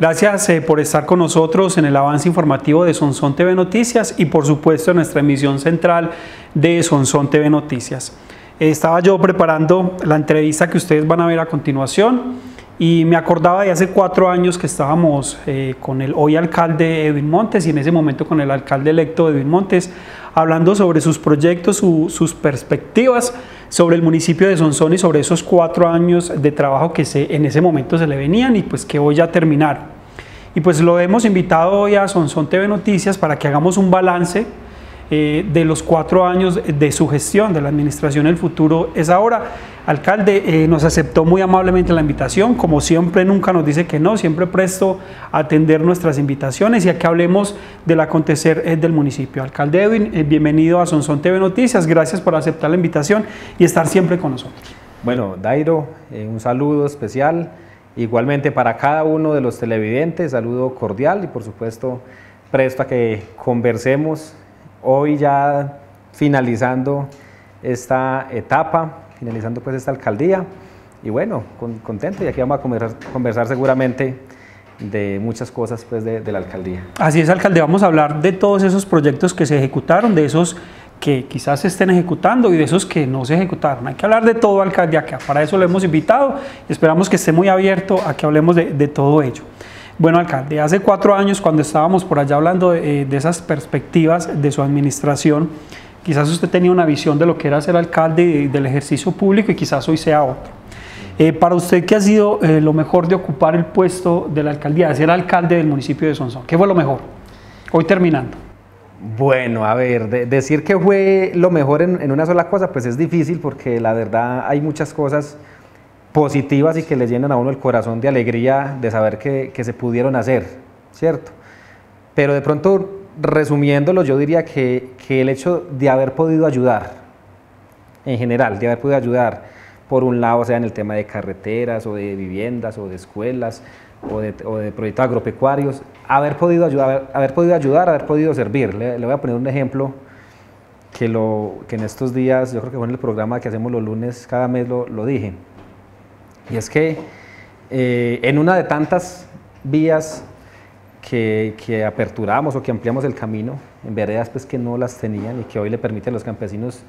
Gracias eh, por estar con nosotros en el avance informativo de Sonson TV Noticias y por supuesto en nuestra emisión central de Sonson TV Noticias. estaba yo preparando la entrevista que ustedes van a ver a continuación y me acordaba de hace cuatro años que estábamos eh, con el hoy alcalde Edwin Montes y en ese momento con el alcalde electo Edwin Montes hablando sobre sus proyectos, sus perspectivas sobre el municipio de Sonsón y sobre esos cuatro años de trabajo que se, en ese momento se le venían y pues que hoy ya terminaron. Y pues lo hemos invitado hoy a Sonsón TV Noticias para que hagamos un balance eh, de los cuatro años de su gestión de la administración El Futuro es ahora. Alcalde, eh, nos aceptó muy amablemente la invitación, como siempre nunca nos dice que no, siempre presto a atender nuestras invitaciones y a que hablemos del acontecer eh, del municipio. Alcalde Edwin, bienvenido a Sonsón TV Noticias, gracias por aceptar la invitación y estar siempre con nosotros. Bueno, Dairo, un saludo especial, igualmente para cada uno de los televidentes, saludo cordial y por supuesto presto a que conversemos hoy ya finalizando esta etapa, finalizando pues esta alcaldía y bueno, contento y aquí vamos a conversar, conversar seguramente de muchas cosas pues de, la alcaldía. Así es, alcalde, vamos a hablar de todos esos proyectos que se ejecutaron, de esos que quizás se estén ejecutando y de esos que no se ejecutaron. Hay que hablar de todo, alcalde, acá. Para eso lo hemos invitado y esperamos que esté muy abierto a que hablemos de todo ello. Bueno, alcalde, hace cuatro años cuando estábamos por allá hablando de, eh, esas perspectivas de su administración, quizás usted tenía una visión de lo que era ser alcalde del ejercicio público y quizás hoy sea otro. Eh, para usted, ¿qué ha sido eh, lo mejor de ocupar el puesto de la alcaldía, de ser alcalde del municipio de Sonsón? ¿Qué fue lo mejor? Hoy terminando. Bueno, a ver, decir que fue lo mejor en, en, una sola cosa, pues es difícil porque la verdad hay muchas cosas positivas y que le llenan a uno el corazón de alegría de saber que, que se pudieron hacer, ¿cierto? Pero de pronto, resumiéndolo, yo diría que, que, el hecho de haber podido ayudar, en general, de haber podido ayudar, por un lado, sea en el tema de carreteras o de viviendas o de escuelas o de, o de proyectos agropecuarios, haber podido ayudar, haber podido, ayudar, haber podido servir. Le, le voy a poner un ejemplo que, lo, que en estos días, yo creo que fue en el programa que hacemos los lunes cada mes, lo, lo dije. Y es que eh, en una de tantas vías que, que, aperturamos o que ampliamos el camino, en veredas pues, que no las tenían y que hoy le permiten a los campesinos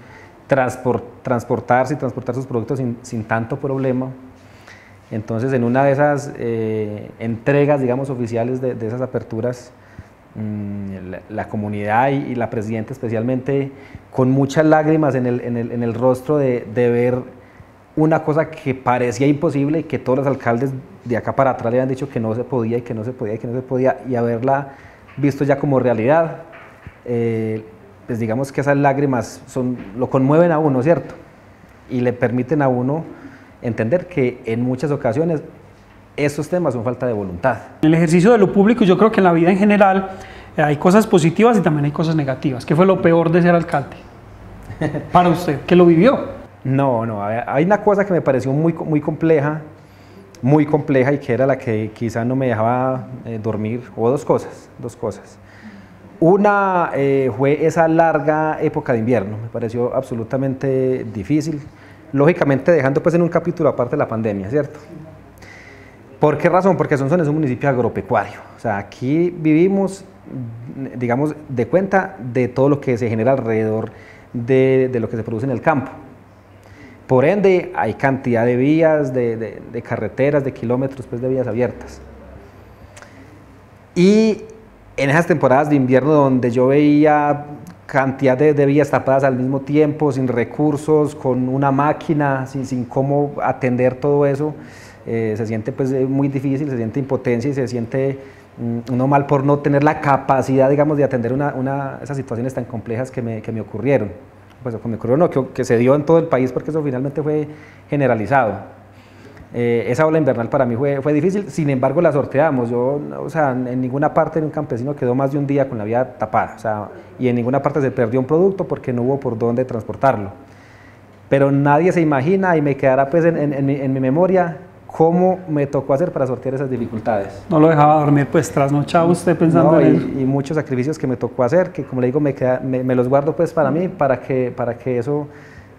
transportarse y transportar sus productos sin, tanto problema. Entonces, en una de esas eh, entregas, digamos, oficiales de, esas aperturas, mm, la, comunidad y, la presidenta especialmente, con muchas lágrimas en el, en el, en el rostro de, de ver una cosa que parecía imposible y que todos los alcaldes de acá para atrás le habían dicho que no se podía y que no se podía y que no se podía y haberla visto ya como realidad, eh, pues digamos que esas lágrimas son, lo conmueven a uno, ¿cierto? Y le permiten a uno entender que en muchas ocasiones esos temas son falta de voluntad. En el ejercicio de lo público yo creo que en la vida en general eh, hay cosas positivas y también hay cosas negativas. ¿Qué fue lo peor de ser alcalde? Para usted, ¿qué lo vivió? No, no, hay una cosa que me pareció muy, muy compleja, muy compleja y que era la que quizá no me dejaba eh, dormir, o dos cosas, dos cosas. Una eh, fue esa larga época de invierno, me pareció absolutamente difícil, lógicamente dejando pues en un capítulo aparte la pandemia, ¿cierto? ¿Por qué razón? Porque Sonsón es un municipio agropecuario, o sea, aquí vivimos, digamos, de cuenta de todo lo que se genera alrededor de, de lo que se produce en el campo. Por ende, hay cantidad de vías, de, carreteras, de kilómetros pues, de vías abiertas. Y en esas temporadas de invierno donde yo veía cantidad de, vías tapadas al mismo tiempo, sin recursos, con una máquina, sin, cómo atender todo eso, eh, se siente pues muy difícil, se siente impotencia y se siente mm, uno mal por no tener la capacidad, digamos, de atender una, esas situaciones tan complejas que me ocurrieron pues con mi no, que, se dio en todo el país porque eso finalmente fue generalizado. Eh, esa ola invernal para mí fue, fue difícil, sin embargo la sorteamos. Yo, o sea, en ninguna parte de un campesino quedó más de un día con la vía tapada, o sea, y en ninguna parte se perdió un producto porque no hubo por dónde transportarlo. Pero nadie se imagina y me quedará pues en, en, mi, en mi memoria cómo me tocó hacer para sortear esas dificultades. No lo dejaba dormir, pues trasnochaba usted pensando en y, eso. Y muchos sacrificios que me tocó hacer, que como le digo, me, me, los guardo pues para mí, para que, para que eso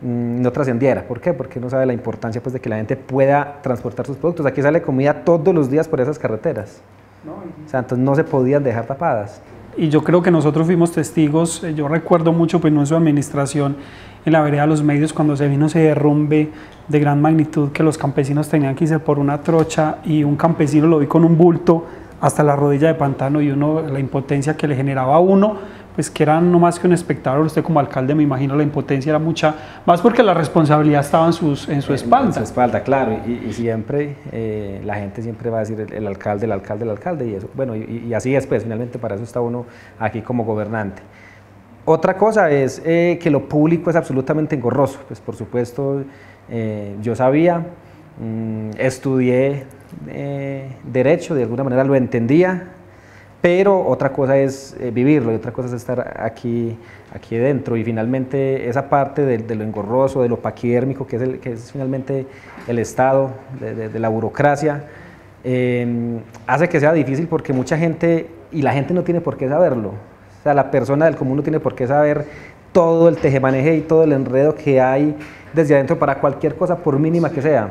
mm, no trascendiera. ¿Por qué? Porque no sabe la importancia pues de que la gente pueda transportar sus productos. Aquí sale comida todos los días por esas carreteras. O sea, entonces no se podían dejar tapadas. Y yo creo que nosotros fuimos testigos, eh, yo recuerdo mucho pues en su administración en la vereda de los medios cuando se vino ese derrumbe de gran magnitud que los campesinos tenían que irse por una trocha y un campesino lo vi con un bulto hasta la rodilla de pantano y uno, la impotencia que le generaba a uno, pues que era no más que un espectador, usted como alcalde me imagino la impotencia era mucha, más porque la responsabilidad estaba en, sus, en su espalda. En su espalda, claro, y, siempre eh, la gente siempre va a decir el, alcalde, el alcalde, el alcalde, y eso, bueno, y, así es, pues finalmente para eso está uno aquí como gobernante. Otra cosa es eh, que lo público es absolutamente engorroso, pues por supuesto eh, yo sabía, mm, estudié eh, derecho, de alguna manera lo entendía, pero otra cosa es vivirlo y otra cosa es estar aquí, aquí dentro. Y finalmente esa parte de, lo engorroso, de lo paquidérmico que es, el, que es finalmente el Estado, de, la burocracia, hace que sea difícil porque mucha gente, y la gente no tiene por qué saberlo, o sea, la persona del común no tiene por qué saber todo el tejemaneje y todo el enredo que hay desde adentro para cualquier cosa, por mínima que sea.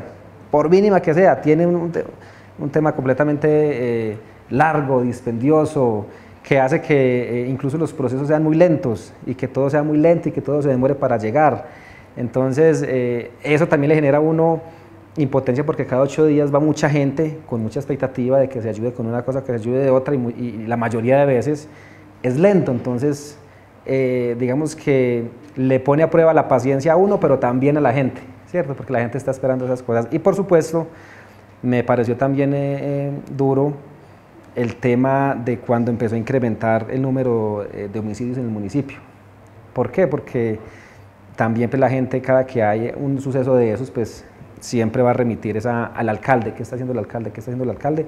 Por mínima que sea, tiene un, tema completamente eh, largo, dispendioso, que hace que eh, incluso los procesos sean muy lentos y que todo sea muy lento y que todo se demore para llegar. Entonces, eh, eso también le genera a uno impotencia porque cada ocho días va mucha gente con mucha expectativa de que se ayude con una cosa, que se ayude de otra y, y la mayoría de veces es lento, entonces eh, digamos que le pone a prueba la paciencia a uno, pero también a la gente, ¿cierto? Porque la gente está esperando esas cosas. Y por supuesto, me pareció también eh, eh, duro el tema de cuando empezó a incrementar el número de homicidios en el municipio. ¿Por qué? Porque también pues, la gente, cada que hay un suceso de esos, pues siempre va a remitir esa, al alcalde, ¿qué está haciendo el alcalde? ¿Qué está haciendo el alcalde?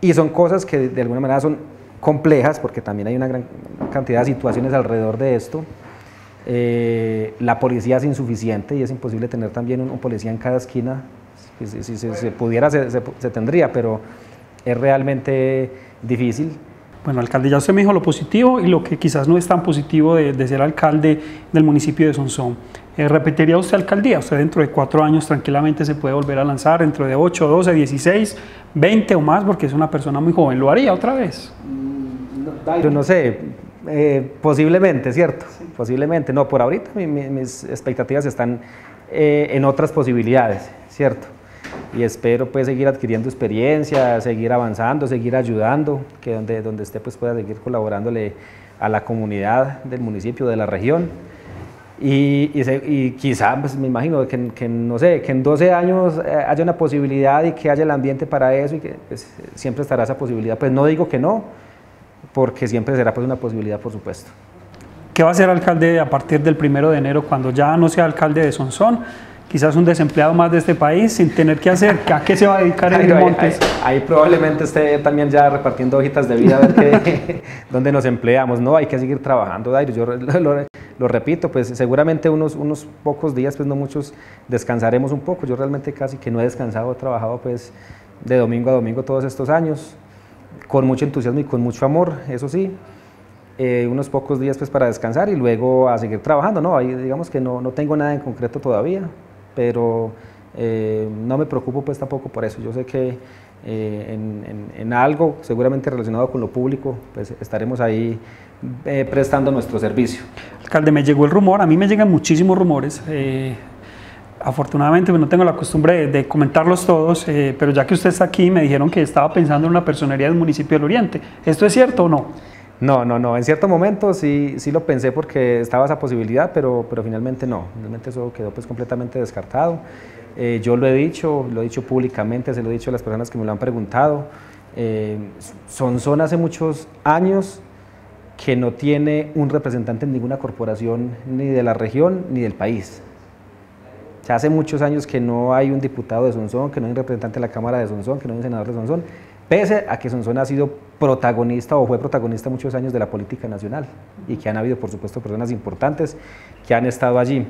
Y son cosas que de alguna manera son complejas, porque también hay una gran cantidad de situaciones alrededor de esto. Eh, la policía es insuficiente y es imposible tener también un, policía en cada esquina. Si, se pudiera, se, tendría, pero es realmente difícil. Bueno, alcalde, ya usted me dijo lo positivo y lo que quizás no es tan positivo de, ser alcalde del municipio de Sonsón. Eh, ¿Repetiría usted alcaldía? Usted dentro de cuatro años tranquilamente se puede volver a lanzar, dentro de 8, 12, 16, 20 o más, porque es una persona muy joven. ¿Lo haría otra vez? Yo no sé, eh, posiblemente, ¿cierto? Posiblemente. No, por ahorita mis expectativas están eh, en otras posibilidades, ¿cierto? Y espero pues seguir adquiriendo experiencia, seguir avanzando, seguir ayudando, que donde, donde esté pues pueda seguir colaborándole a la comunidad del municipio, de la región. Y, y, quizá, pues me imagino que, que, no sé, que en 12 años eh, haya una posibilidad y que haya el ambiente para eso y que pues, siempre estará esa posibilidad. Pues no digo que no, porque siempre será pues una posibilidad, por supuesto. ¿Qué va a ser alcalde a partir del primero de enero cuando ya no sea alcalde de Sonsón? Quizás un desempleado más de este país sin tener que hacer, ¿a qué se va a dedicar en Montes? Ahí, probablemente esté también ya repartiendo hojitas de vida a ver dónde nos empleamos, ¿no? Hay que seguir trabajando, Dairo. Yo lo, repito, pues seguramente unos, unos pocos días, pues no muchos, descansaremos un poco. Yo realmente casi que no he descansado, he trabajado pues de domingo a domingo todos estos años con mucho entusiasmo y con mucho amor, eso sí, eh, unos pocos días pues para descansar y luego a seguir trabajando, ¿no? Ahí, digamos que no, no tengo nada en concreto todavía, pero eh, no me preocupo pues tampoco por eso, yo sé que eh, en, en, algo seguramente relacionado con lo público, pues estaremos ahí prestando nuestro servicio. Alcalde, me llegó el rumor, a mí me llegan muchísimos rumores, Afortunadamente pues, no tengo la costumbre de, comentarlos todos, eh, pero ya que usted está aquí me dijeron que estaba pensando en una personería del municipio del Oriente. ¿Esto es cierto o no? No, no, no. En cierto momento sí, sí lo pensé porque estaba esa posibilidad, pero, pero finalmente no. Finalmente eso quedó pues completamente descartado. Eh, yo lo he dicho, lo he dicho públicamente, se lo he dicho a las personas que me lo han preguntado. Eh, son, son hace muchos años que no tiene un representante en ninguna corporación ni de la región ni del país hace muchos años que no hay un diputado de Sonsón, que no hay un representante de la Cámara de Sonsón, que no hay un senador de Sonsón, pese a que Sonsón ha sido protagonista o fue protagonista muchos años de la política nacional y que han habido, por supuesto, personas importantes que han estado allí.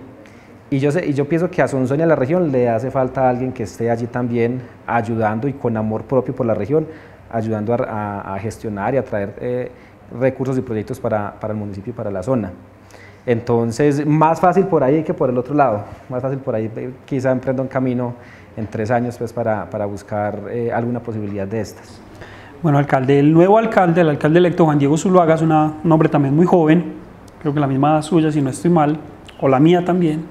Y yo, y yo pienso que a Sonsón y a la región le hace falta alguien que esté allí también ayudando y con amor propio por la región, ayudando a, gestionar y a traer eh, recursos y proyectos para, para el municipio y para la zona. Entonces, más fácil por ahí que por el otro lado, más fácil por ahí, quizá emprenda un camino en tres años pues, para, para buscar eh, alguna posibilidad de estas. Bueno, alcalde, el nuevo alcalde, el alcalde electo Juan Diego Zuluaga es una, un hombre también muy joven, creo que la misma suya si no estoy mal, o la mía también.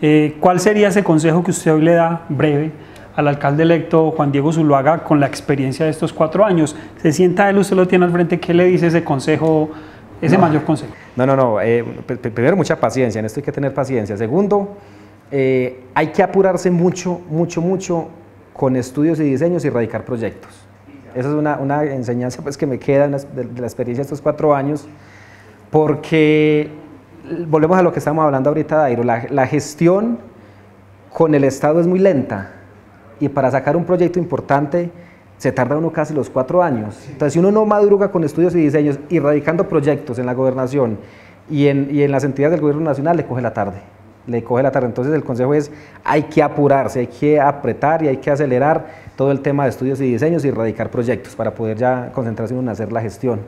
Eh, ¿Cuál sería ese consejo que usted hoy le da breve al alcalde electo Juan Diego Zuluaga con la experiencia de estos cuatro años? Se sienta él, usted lo tiene al frente, ¿qué le dice ese consejo, ese mayor consejo? No, no, no. Eh, primero, mucha paciencia, en esto hay que tener paciencia. Segundo, eh, hay que apurarse mucho, mucho, mucho con estudios y diseños y radicar proyectos. Esa es una, una enseñanza pues, que me queda de, la experiencia de estos cuatro años, porque volvemos a lo que estamos hablando ahorita, Dairo, la, la gestión con el Estado es muy lenta y para sacar un proyecto importante se tarda uno casi los cuatro años. Entonces, si uno no madruga con estudios y diseños y radicando proyectos en la gobernación y en, y en las entidades del gobierno nacional, le coge la tarde. Le coge la tarde. Entonces, el consejo es: hay que apurarse, hay que apretar y hay que acelerar todo el tema de estudios y diseños y radicar proyectos para poder ya concentrarse en hacer la gestión.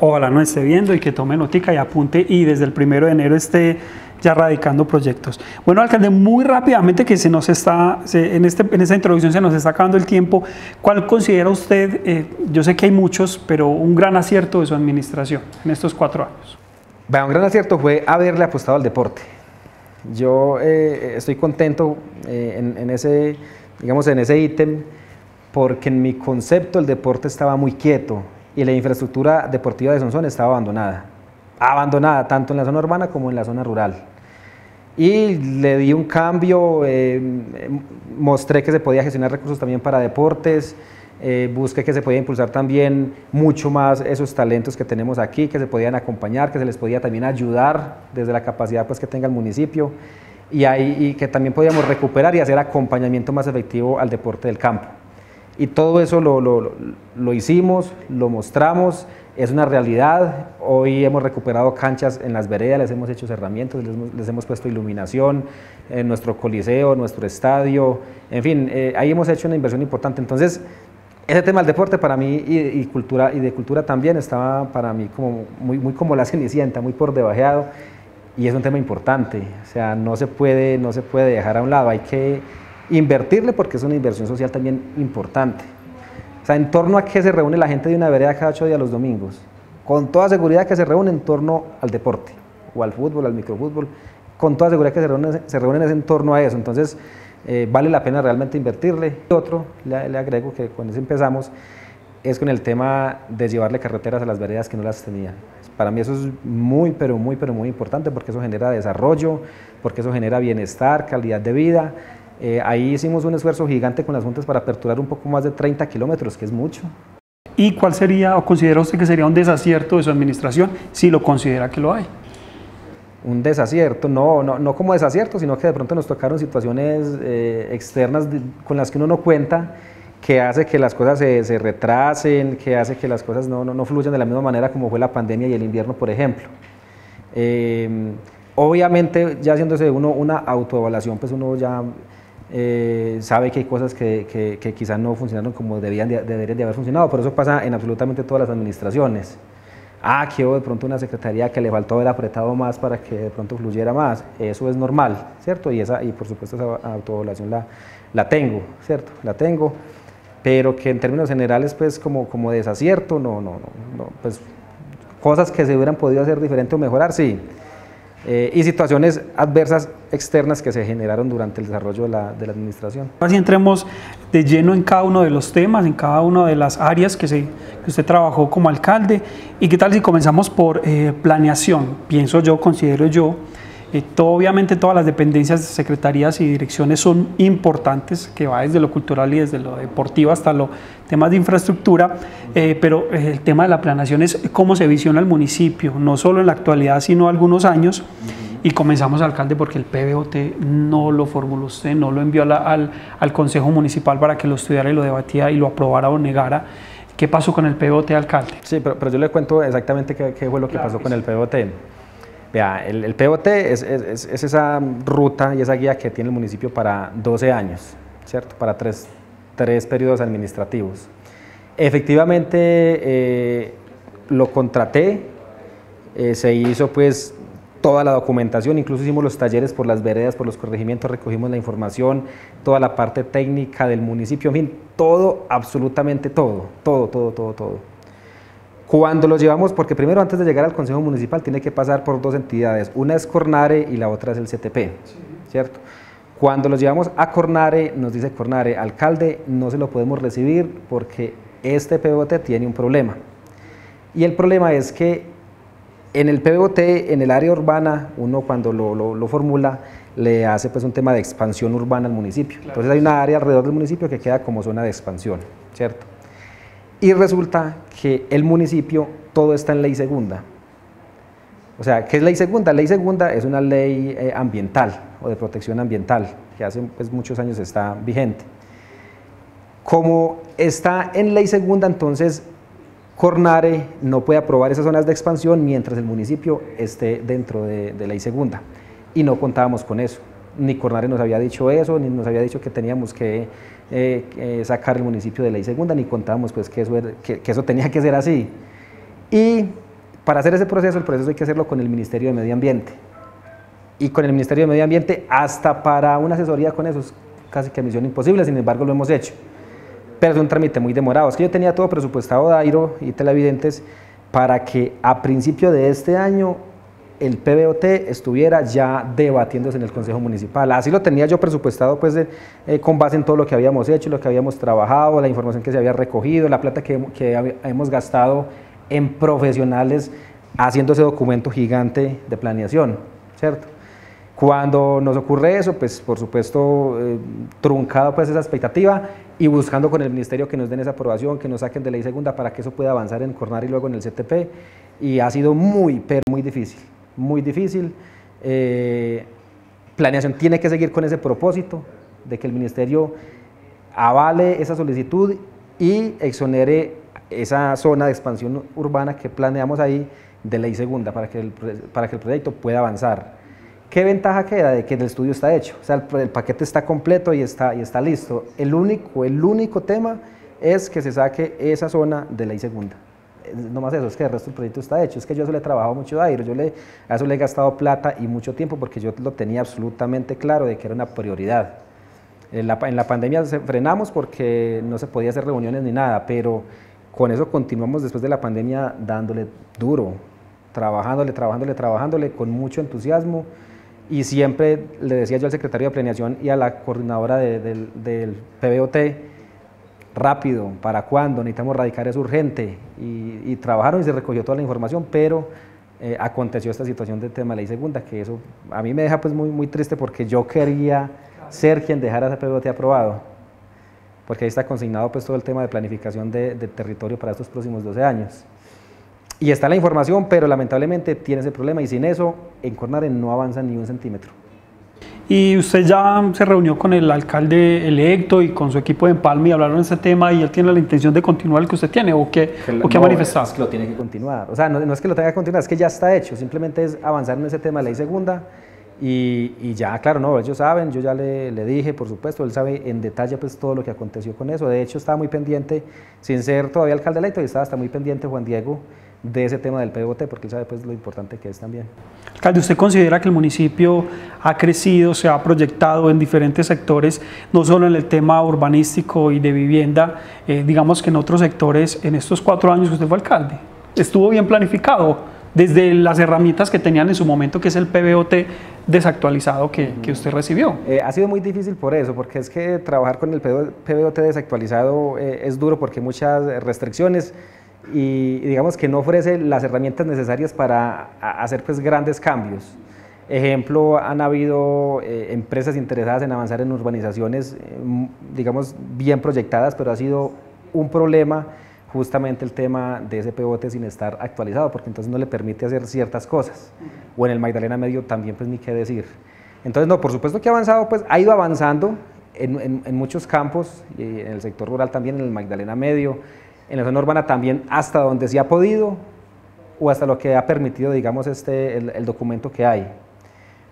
Ojalá no esté viendo y que tome notica y apunte y desde el primero de enero esté ya radicando proyectos. Bueno, alcalde, muy rápidamente que se nos está, en, este, en esta introducción se nos está acabando el tiempo, ¿cuál considera usted, eh, yo sé que hay muchos, pero un gran acierto de su administración en estos cuatro años? Bueno, un gran acierto fue haberle apostado al deporte. Yo eh, estoy contento eh, en, ese, digamos, en ese ítem porque en mi concepto el deporte estaba muy quieto y la infraestructura deportiva de Sonsón estaba abandonada. Abandonada tanto en la zona urbana como en la zona rural. Y le di un cambio, eh, mostré que se podía gestionar recursos también para deportes, eh, busqué que se podía impulsar también mucho más esos talentos que tenemos aquí, que se podían acompañar, que se les podía también ayudar desde la capacidad pues, que tenga el municipio y, ahí, y que también podíamos recuperar y hacer acompañamiento más efectivo al deporte del campo. Y todo eso lo, lo, lo, hicimos, lo mostramos, es una realidad. Hoy hemos recuperado canchas en las veredas, les hemos hecho cerramientos, les, hemos puesto iluminación en nuestro coliseo, nuestro estadio, en fin, eh, ahí hemos hecho una inversión importante. Entonces, ese tema del deporte para mí y, y, cultura, y de cultura también estaba para mí como muy, muy como la cenicienta, muy por debajeado y es un tema importante, o sea, no se puede, no se puede dejar a un lado, hay que invertirle porque es una inversión social también importante. Sea, en torno a qué se reúne la gente de una vereda cada ocho días los domingos. Con toda seguridad que se reúne en torno al deporte, o al fútbol, al microfútbol, con toda seguridad que se reúne, se reúne en torno a eso. Entonces, eh, vale la pena realmente invertirle. Y otro, le, le agrego que cuando empezamos, es con el tema de llevarle carreteras a las veredas que no las tenían. Para mí eso es muy, pero muy, pero muy importante porque eso genera desarrollo, porque eso genera bienestar, calidad de vida eh, ahí hicimos un esfuerzo gigante con las juntas para aperturar un poco más de 30 kilómetros, que es mucho. ¿Y cuál sería, o considera usted que sería un desacierto de su administración, si lo considera que lo hay? Un desacierto, no, no, no como desacierto, sino que de pronto nos tocaron situaciones eh, externas de, con las que uno no cuenta, que hace que las cosas se, se retrasen, que hace que las cosas no, no, no, fluyan de la misma manera como fue la pandemia y el invierno, por ejemplo. Eh, obviamente, ya haciéndose uno una autoevaluación, pues uno ya eh, sabe que hay cosas que, que, que, quizás no funcionaron como debían de, deberían de haber funcionado, pero eso pasa en absolutamente todas las administraciones. Ah, que de pronto una secretaría que le faltó haber apretado más para que de pronto fluyera más, eso es normal, ¿cierto? Y, esa, y por supuesto esa autoevaluación la, la tengo, ¿cierto? La tengo, pero que en términos generales, pues como, como desacierto, no, no, no, no, pues cosas que se hubieran podido hacer diferente o mejorar, sí, eh, y situaciones adversas externas que se generaron durante el desarrollo de la, de la, administración. Así entremos de lleno en cada uno de los temas, en cada una de las áreas que, se, que usted trabajó como alcalde. ¿Y qué tal si comenzamos por eh, planeación? Pienso yo, considero yo, eh, todo, obviamente todas las dependencias, secretarías y direcciones son importantes, que va desde lo cultural y desde lo deportivo hasta los temas de infraestructura, eh, pero el tema de la planeación es cómo se visiona el municipio, no solo en la actualidad, sino algunos años. Y comenzamos, alcalde, porque el PBOT no lo formuló usted, no lo envió la, al, al Consejo Municipal para que lo estudiara y lo debatiera y lo aprobara o negara. ¿Qué pasó con el PBOT, alcalde? Sí, pero, pero yo le cuento exactamente qué, qué fue lo que claro, pasó con el PBOT. Vea, el, el es, es, es, esa ruta y esa guía que tiene el municipio para 12 años, ¿cierto? Para tres, tres periodos administrativos. Efectivamente, eh, lo contraté, eh, se hizo pues toda la documentación, incluso hicimos los talleres por las veredas, por los corregimientos, recogimos la información, toda la parte técnica del municipio, en fin, todo, absolutamente todo, todo, todo, todo, todo. Cuando lo llevamos, porque primero antes de llegar al Consejo Municipal tiene que pasar por dos entidades, una es Cornare y la otra es el CTP, ¿cierto? Cuando lo llevamos a Cornare, nos dice Cornare, alcalde, no se lo podemos recibir porque este PBOT tiene un problema. Y el problema es que en el PBOT, en el área urbana, uno cuando lo, formula, le hace pues un tema de expansión urbana al municipio. Entonces hay una área alrededor del municipio que queda como zona de expansión, ¿cierto? Y resulta que el municipio, todo está en ley segunda. O sea, ¿qué es ley segunda? Ley segunda es una ley eh, ambiental o de protección ambiental, que hace pues, muchos años está vigente. Como está en ley segunda, entonces Cornare no puede aprobar esas zonas de expansión mientras el municipio esté dentro de, ley segunda. Y no contábamos con eso. Ni Cornare nos había dicho eso, ni nos había dicho que teníamos que eh, sacar el municipio de ley segunda, ni contábamos pues, que, eso que, eso tenía que ser así. Y para hacer ese proceso, el proceso hay que hacerlo con el Ministerio de Medio Ambiente. Y con el Ministerio de Medio Ambiente, hasta para una asesoría con eso es casi que misión imposible, sin embargo lo hemos hecho pero es un trámite muy demorado. Es que yo tenía todo presupuestado, Dairo y Televidentes, para que a principio de este año el PBOT estuviera ya debatiéndose en el Consejo Municipal. Así lo tenía yo presupuestado pues, eh, con base en todo lo que habíamos hecho, lo que habíamos trabajado, la información que se había recogido, la plata que, que hemos gastado en profesionales haciendo ese documento gigante de planeación, ¿cierto? Cuando nos ocurre eso, pues por supuesto, eh, truncado pues esa expectativa y buscando con el ministerio que nos den esa aprobación, que nos saquen de ley segunda para que eso pueda avanzar en Cornar y luego en el CTP. Y ha sido muy, pero muy difícil, muy difícil. Eh, planeación tiene que seguir con ese propósito de que el ministerio avale esa solicitud y exonere esa zona de expansión urbana que planeamos ahí de ley segunda para que el, para que el proyecto pueda avanzar. ¿Qué ventaja queda de que el estudio está hecho? O sea, el, paquete está completo y está, y está listo. El único, el único tema es que se saque esa zona de ley segunda. No más eso, es que el resto del proyecto está hecho. Es que yo eso le he trabajado mucho a Airo, yo le, a eso le he gastado plata y mucho tiempo porque yo lo tenía absolutamente claro de que era una prioridad. En la, en la pandemia frenamos porque no se podía hacer reuniones ni nada, pero con eso continuamos después de la pandemia dándole duro, trabajándole, trabajándole, trabajándole con mucho entusiasmo y siempre le decía yo al secretario de planeación y a la coordinadora del, PBOT, rápido, ¿para cuándo? Necesitamos radicar, es urgente. Y, trabajaron y se recogió toda la información, pero eh, aconteció esta situación del tema ley segunda, que eso a mí me deja pues muy, muy triste porque yo quería ser quien dejara ese PBOT aprobado, porque ahí está consignado pues todo el tema de planificación de, de territorio para estos próximos 12 años. Y está la información, pero lamentablemente tiene ese problema y sin eso en Cornare no avanza ni un centímetro. Y usted ya se reunió con el alcalde electo y con su equipo de Empalme y hablaron de ese tema y él tiene la intención de continuar el que usted tiene o qué, o qué ha manifestado. Es que lo tiene que continuar. O sea, no, es que lo tenga que continuar, es que ya está hecho. Simplemente es avanzar en ese tema de ley segunda y, y ya, claro, no, ellos saben, yo ya le, le, dije, por supuesto, él sabe en detalle pues todo lo que aconteció con eso. De hecho, estaba muy pendiente, sin ser todavía alcalde electo, y estaba hasta muy pendiente Juan Diego de ese tema del PBOT, porque él sabe pues, lo importante que es también. Alcalde, ¿usted considera que el municipio ha crecido, se ha proyectado en diferentes sectores, no solo en el tema urbanístico y de vivienda, eh, digamos que en otros sectores, en estos cuatro años que usted fue alcalde? ¿Estuvo bien planificado desde las herramientas que tenían en su momento, que es el PBOT desactualizado que, que usted recibió? Eh, ha sido muy difícil por eso, porque es que trabajar con el PBOT desactualizado eh, es duro porque hay muchas restricciones y digamos que no ofrece las herramientas necesarias para hacer pues grandes cambios. Ejemplo, han habido eh, empresas interesadas en avanzar en urbanizaciones, eh, digamos, bien proyectadas, pero ha sido un problema justamente el tema de ese pivote sin estar actualizado, porque entonces no le permite hacer ciertas cosas. O en el Magdalena Medio también, pues ni qué decir. Entonces, no, por supuesto que ha avanzado, pues ha ido avanzando en, en muchos campos, y en el sector rural también, en el Magdalena Medio, en la zona urbana también hasta donde se ha podido o hasta lo que ha permitido, digamos, este, el, documento que hay.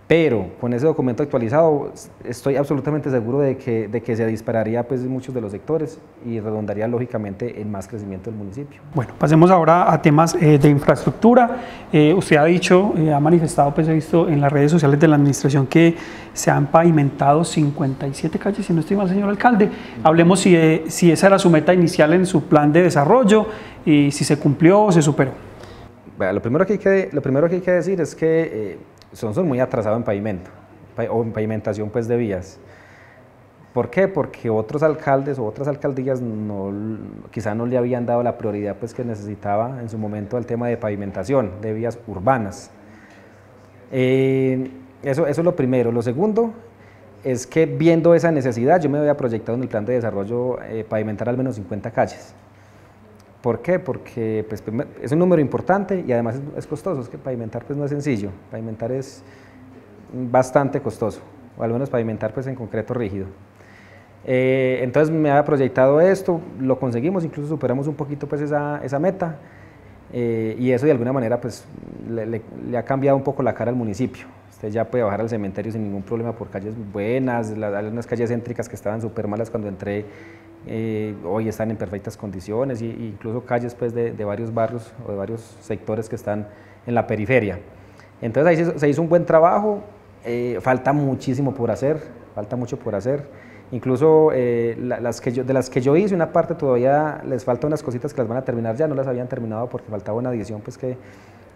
Pero con ese documento actualizado estoy absolutamente seguro de que, de que se dispararía pues muchos de los sectores y redondaría lógicamente en más crecimiento del municipio. Bueno, pasemos ahora a temas eh, de infraestructura. Eh, usted ha dicho, eh, ha manifestado, pues he visto en las redes sociales de la administración que se han pavimentado 57 calles, si no estoy mal, señor alcalde. Hablemos si, si esa era su meta inicial en su plan de desarrollo y si se cumplió o se superó. Bueno, lo, primero que hay que, lo primero que hay que decir es que son, muy atrasados en pavimento o en pavimentación pues de vías. ¿Por qué? Porque otros alcaldes o otras alcaldías no, quizá no le habían dado la prioridad pues, que necesitaba en su momento al tema de pavimentación de vías urbanas. Eh, eso, eso es lo primero. Lo segundo es que viendo esa necesidad, yo me había proyectado en el plan de desarrollo eh, pavimentar al menos 50 calles. ¿Por qué? Porque pues, es un número importante y además es, costoso, es que pavimentar pues, no es sencillo, pavimentar es bastante costoso, o al menos pavimentar pues, en concreto rígido. Eh, entonces me había proyectado esto, lo conseguimos, incluso superamos un poquito pues, esa, esa meta eh, y eso de alguna manera pues, le, ha cambiado un poco la cara al municipio. Usted ya puede bajar al cementerio sin ningún problema por calles buenas, las, calles céntricas que estaban súper malas cuando entré eh, hoy están en perfectas condiciones, e incluso calles pues, de, varios barrios o de varios sectores que están en la periferia. Entonces ahí se, hizo un buen trabajo, eh, falta muchísimo por hacer, falta mucho por hacer. Incluso eh, las que yo, de las que yo hice, una parte todavía les falta unas cositas que las van a terminar ya, no las habían terminado porque faltaba una adición pues, que,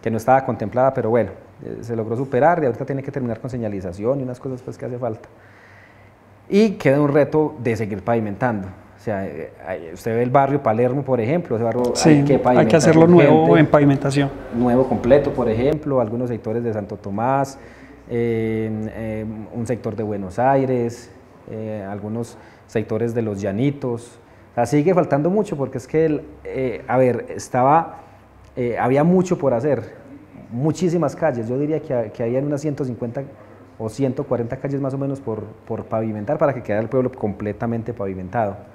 que no estaba contemplada, pero bueno, se logró superar y ahorita tiene que terminar con señalización y unas cosas pues, que hace falta. Y queda un reto de seguir pavimentando. O sea, eh, usted ve el barrio Palermo, por ejemplo, ese barrio hay, que hay que hacerlo nuevo en pavimentación. Nuevo completo, por ejemplo, algunos sectores de Santo Tomás, eh, un sector de Buenos Aires, eh, algunos sectores de los Llanitos. O sea, sigue faltando mucho porque es que, a ver, estaba, había mucho por hacer, muchísimas calles, yo diría que, que había unas 150 o 140 calles más o menos por, por pavimentar para que quedara el pueblo completamente pavimentado.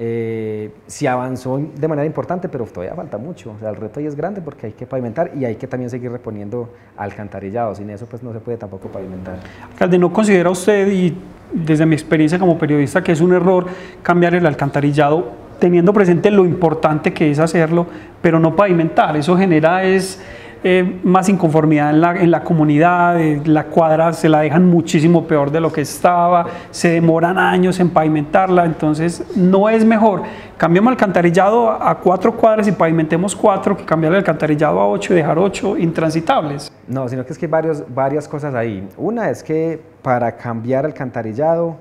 Eh, se avanzó de manera importante, pero todavía falta mucho. O sea, el reto ahí es grande porque hay que pavimentar y hay que también seguir reponiendo alcantarillado. Sin eso, pues no se puede tampoco pavimentar. Alcalde, ¿no considera usted, y desde mi experiencia como periodista, que es un error cambiar el alcantarillado teniendo presente lo importante que es hacerlo, pero no pavimentar? Eso genera es eh, más inconformidad en la, en la comunidad, eh, la cuadra se la dejan muchísimo peor de lo que estaba, se demoran años en pavimentarla, entonces no es mejor. Cambiamos alcantarillado a, cuatro cuadras y pavimentemos cuatro que cambiar el alcantarillado a ocho y dejar ocho intransitables. No, sino que es que hay varios, varias cosas ahí. Una es que para cambiar el alcantarillado,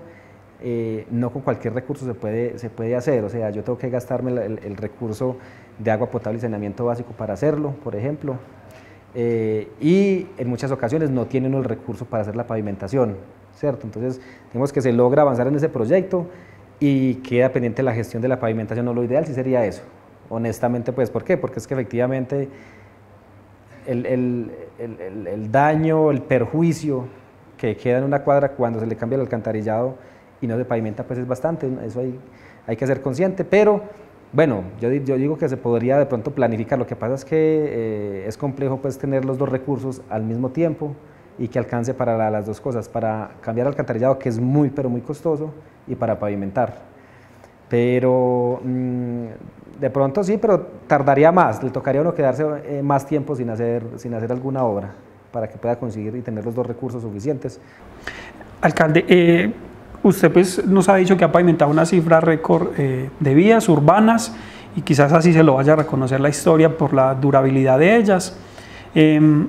eh, no con cualquier recurso se puede, se puede hacer, o sea, yo tengo que gastarme el recurso de agua potable y saneamiento básico para hacerlo, por ejemplo, eh, y en muchas ocasiones no tienen el recurso para hacer la pavimentación, ¿cierto? Entonces, tenemos que se logra avanzar en ese proyecto y queda pendiente la gestión de la pavimentación, no lo ideal sí sería eso, honestamente, pues, ¿por qué? Porque es que efectivamente el, el, el, el daño, el perjuicio que queda en una cuadra cuando se le cambia el alcantarillado y no se pavimenta, pues es bastante, eso hay, hay que ser consciente, pero bueno, yo, digo que se podría de pronto planificar, lo que pasa es que eh, es complejo pues tener los dos recursos al mismo tiempo y que alcance para las dos cosas, para cambiar alcantarillado que es muy pero muy costoso y para pavimentar. Pero mm, de pronto sí, pero tardaría más, le tocaría a uno quedarse eh, más tiempo sin hacer, sin hacer alguna obra para que pueda conseguir y tener los dos recursos suficientes. Alcalde, eh, Usted pues, nos ha dicho que ha pavimentado una cifra récord eh, de vías urbanas y quizás así se lo vaya a reconocer la historia por la durabilidad de ellas. Em,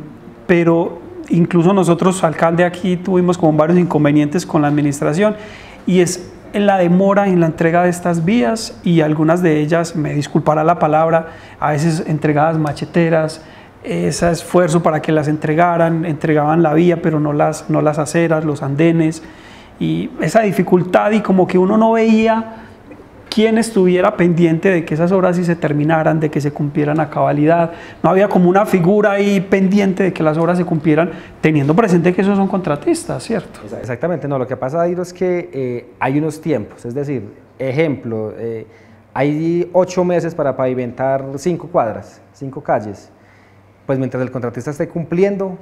pero incluso nosotros, alcalde, aquí tuvimos como varios inconvenientes con la administración y es en la demora en la entrega de estas vías y algunas de ellas, me disculpará la palabra, a veces entregadas macheteras, ese esfuerzo para que las entregaran, entregaban la vía pero no las, no las aceras, los andenes y esa dificultad y como que uno no veía quién estuviera pendiente de que esas obras sí se terminaran, de que se cumplieran a cabalidad. No había como una figura ahí pendiente de que las obras se cumplieran, teniendo presente que esos son contratistas, ¿cierto? Exactamente, no, lo que pasa, ahí es que eh, hay unos tiempos, es decir, ejemplo, eh, hay ocho meses para pavimentar cinco cuadras, cinco calles, pues mientras el contratista esté cumpliendo,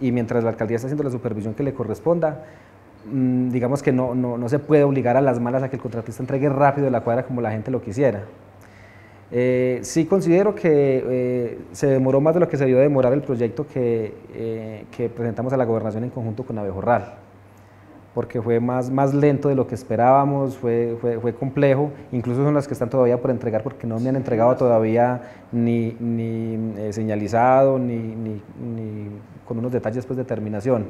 y mientras la alcaldía está haciendo la supervisión que le corresponda, digamos que no, no, no, se puede obligar a las malas a que el contratista entregue rápido la cuadra como la gente lo quisiera. Eh, sí considero que eh, se demoró más de lo que se debió demorar el proyecto que, eh, que presentamos a la gobernación en conjunto con Abejorral porque fue más, más lento de lo que esperábamos, fue, fue, fue, complejo, incluso son las que están todavía por entregar porque no me han entregado todavía ni, ni señalizado, ni, ni, ni, con unos detalles pues, de terminación.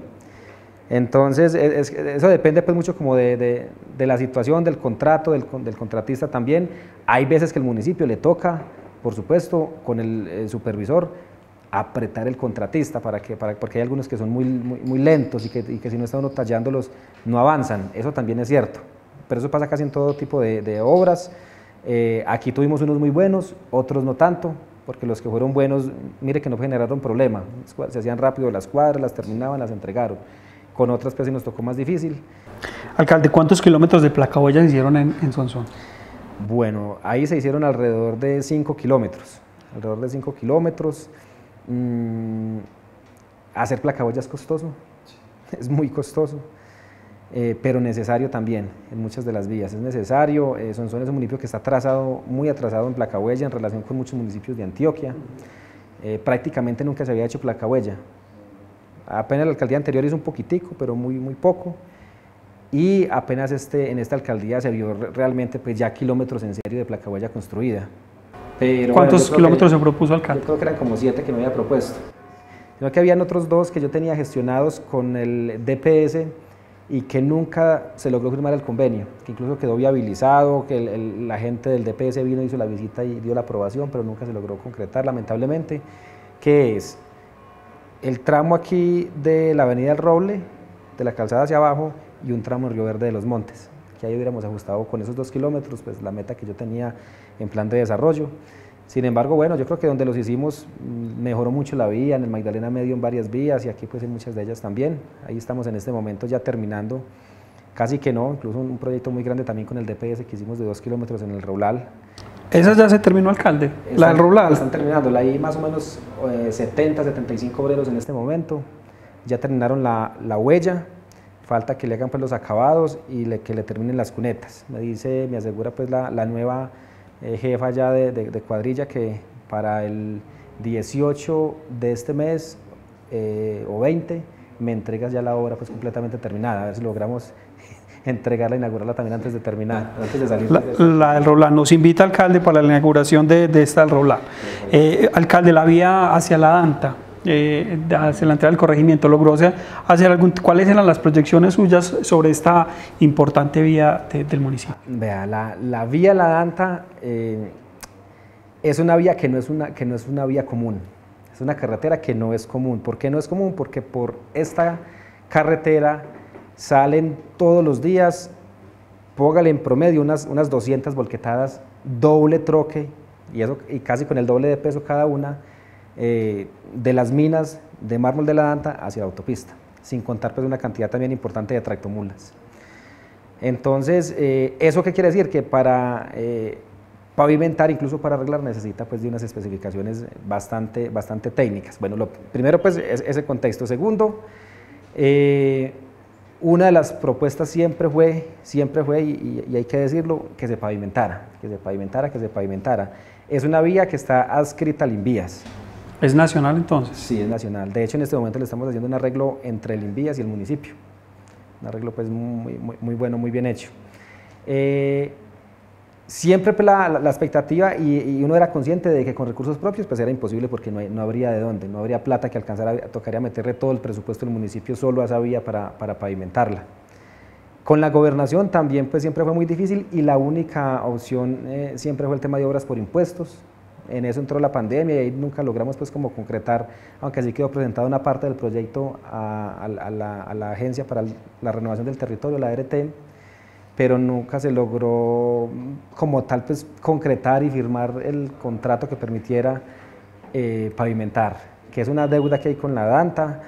Entonces, eso depende pues mucho como de, la situación, del contrato, del, del, contratista también. Hay veces que el municipio le toca, por supuesto, con el, supervisor, apretar el contratista, para que, para, porque hay algunos que son muy, muy, lentos y que, si no está uno tallándolos no avanzan, eso también es cierto, pero eso pasa casi en todo tipo de, de obras, eh, aquí tuvimos unos muy buenos, otros no tanto, porque los que fueron buenos, mire que no generaron problema, se hacían rápido las cuadras, las terminaban, las entregaron, con otras pues nos tocó más difícil. Alcalde, ¿cuántos kilómetros de placa se hicieron en, en Sonsón? Bueno, ahí se hicieron alrededor de 5 kilómetros, alrededor de 5 kilómetros, Mm, hacer placaboya es costoso, es muy costoso, eh, pero necesario también en muchas de las vías. Es necesario, eh, Sonsón es un municipio que está atrasado, muy atrasado en placahuella en relación con muchos municipios de Antioquia. Eh, prácticamente nunca se había hecho placahuella. Apenas la alcaldía anterior hizo un poquitico, pero muy, muy poco. Y apenas este, en esta alcaldía se vio realmente pues, ya kilómetros en serio de placahuella construida. Pero, ¿Cuántos bueno, kilómetros que, se propuso alcalde? Yo creo que eran como siete que me había propuesto. Sino que habían otros dos que yo tenía gestionados con el DPS y que nunca se logró firmar el convenio, que incluso quedó viabilizado, que el, el, la gente del DPS vino, hizo la visita y dio la aprobación, pero nunca se logró concretar, lamentablemente, que es el tramo aquí de la avenida El Roble, de la calzada hacia abajo, y un tramo en Río Verde de los Montes, que ahí hubiéramos ajustado con esos dos kilómetros, pues la meta que yo tenía en plan de desarrollo. Sin embargo, bueno, yo creo que donde los hicimos mm, mejoró mucho la vía, en el Magdalena Medio en varias vías y aquí pues en muchas de ellas también. Ahí estamos en este momento ya terminando, casi que no, incluso un proyecto muy grande también con el DPS que hicimos de dos kilómetros en el Roulal. ¿Esa ya se terminó, alcalde? Están, ¿La del Roulal? Están terminando, hay más o menos eh, 70, 75 obreros en este momento. Ya terminaron la, la huella, falta que le hagan pues los acabados y le, que le terminen las cunetas. Me dice, me asegura pues la, la nueva eh, jefa ya de, de, de, cuadrilla que para el 18 de este mes eh, o 20 me entregas ya la obra pues completamente terminada, a ver si logramos entregarla, inaugurarla también antes de terminar, antes de salir. La, la del Roblán, nos invita alcalde para la inauguración de, de esta del Roblán. Eh, alcalde, la vía hacia la Danta, eh, hacia la entrada del corregimiento, logró hacer algún, ¿cuáles eran las proyecciones suyas sobre esta importante vía de, del municipio? Vea, la, la vía La Danta eh, es una vía que no es una, que no es una vía común, es una carretera que no es común. ¿Por qué no es común? Porque por esta carretera salen todos los días, póngale en promedio unas, unas 200 volquetadas, doble troque, y, eso, y casi con el doble de peso cada una, eh, de las minas de mármol de la Danta hacia la autopista, sin contar pues una cantidad también importante de tractomulas. Entonces, eh, ¿eso qué quiere decir? Que para eh, pavimentar, incluso para arreglar, necesita pues de unas especificaciones bastante, bastante técnicas. Bueno, lo primero pues es ese contexto. Segundo, una de las propuestas siempre fue, siempre fue y, y, hay que decirlo, que se pavimentara, que se pavimentara, que se pavimentara. Es una vía que está adscrita al Invías. ¿Es nacional entonces? Sí, es nacional. De hecho, en este momento le estamos haciendo un arreglo entre el Invías y el municipio. Un arreglo pues muy, muy, muy bueno, muy bien hecho. Eh, siempre la, la, expectativa y, uno era consciente de que con recursos propios pues era imposible porque no, no habría de dónde, no habría plata que alcanzara, tocaría meterle todo el presupuesto del municipio solo a esa vía para, para pavimentarla. Con la gobernación también pues siempre fue muy difícil y la única opción eh, siempre fue el tema de obras por impuestos, en eso entró la pandemia y ahí nunca logramos pues como concretar, aunque sí quedó presentada una parte del proyecto a, la, Agencia para la Renovación del Territorio, la RT, pero nunca se logró como tal pues concretar y firmar el contrato que permitiera eh, pavimentar, que es una deuda que hay con la DANTA,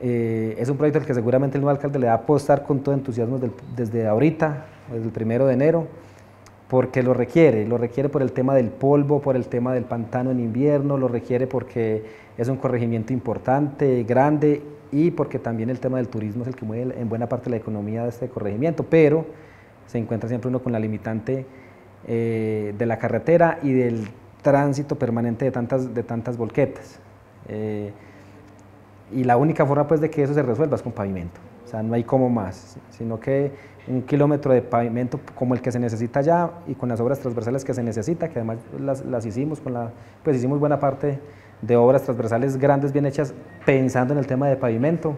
eh, es un proyecto al que seguramente el nuevo alcalde le va a apostar con todo entusiasmo desde ahorita, desde el primero de enero, porque lo requiere, lo requiere por el tema del polvo, por el tema del pantano en invierno, lo requiere porque es un corregimiento importante, grande y porque también el tema del turismo es el que mueve en buena parte la economía de este corregimiento, pero se encuentra siempre uno con la limitante eh, de la carretera y del tránsito permanente de tantas, de tantas volquetas. Eh, y la única forma pues de que eso se resuelva es con pavimento, o sea, no hay como más, sino que un kilómetro de pavimento como el que se necesita ya y con las obras transversales que se necesita, que además las, las hicimos, con la, pues hicimos buena parte de obras transversales grandes bien hechas pensando en el tema de pavimento.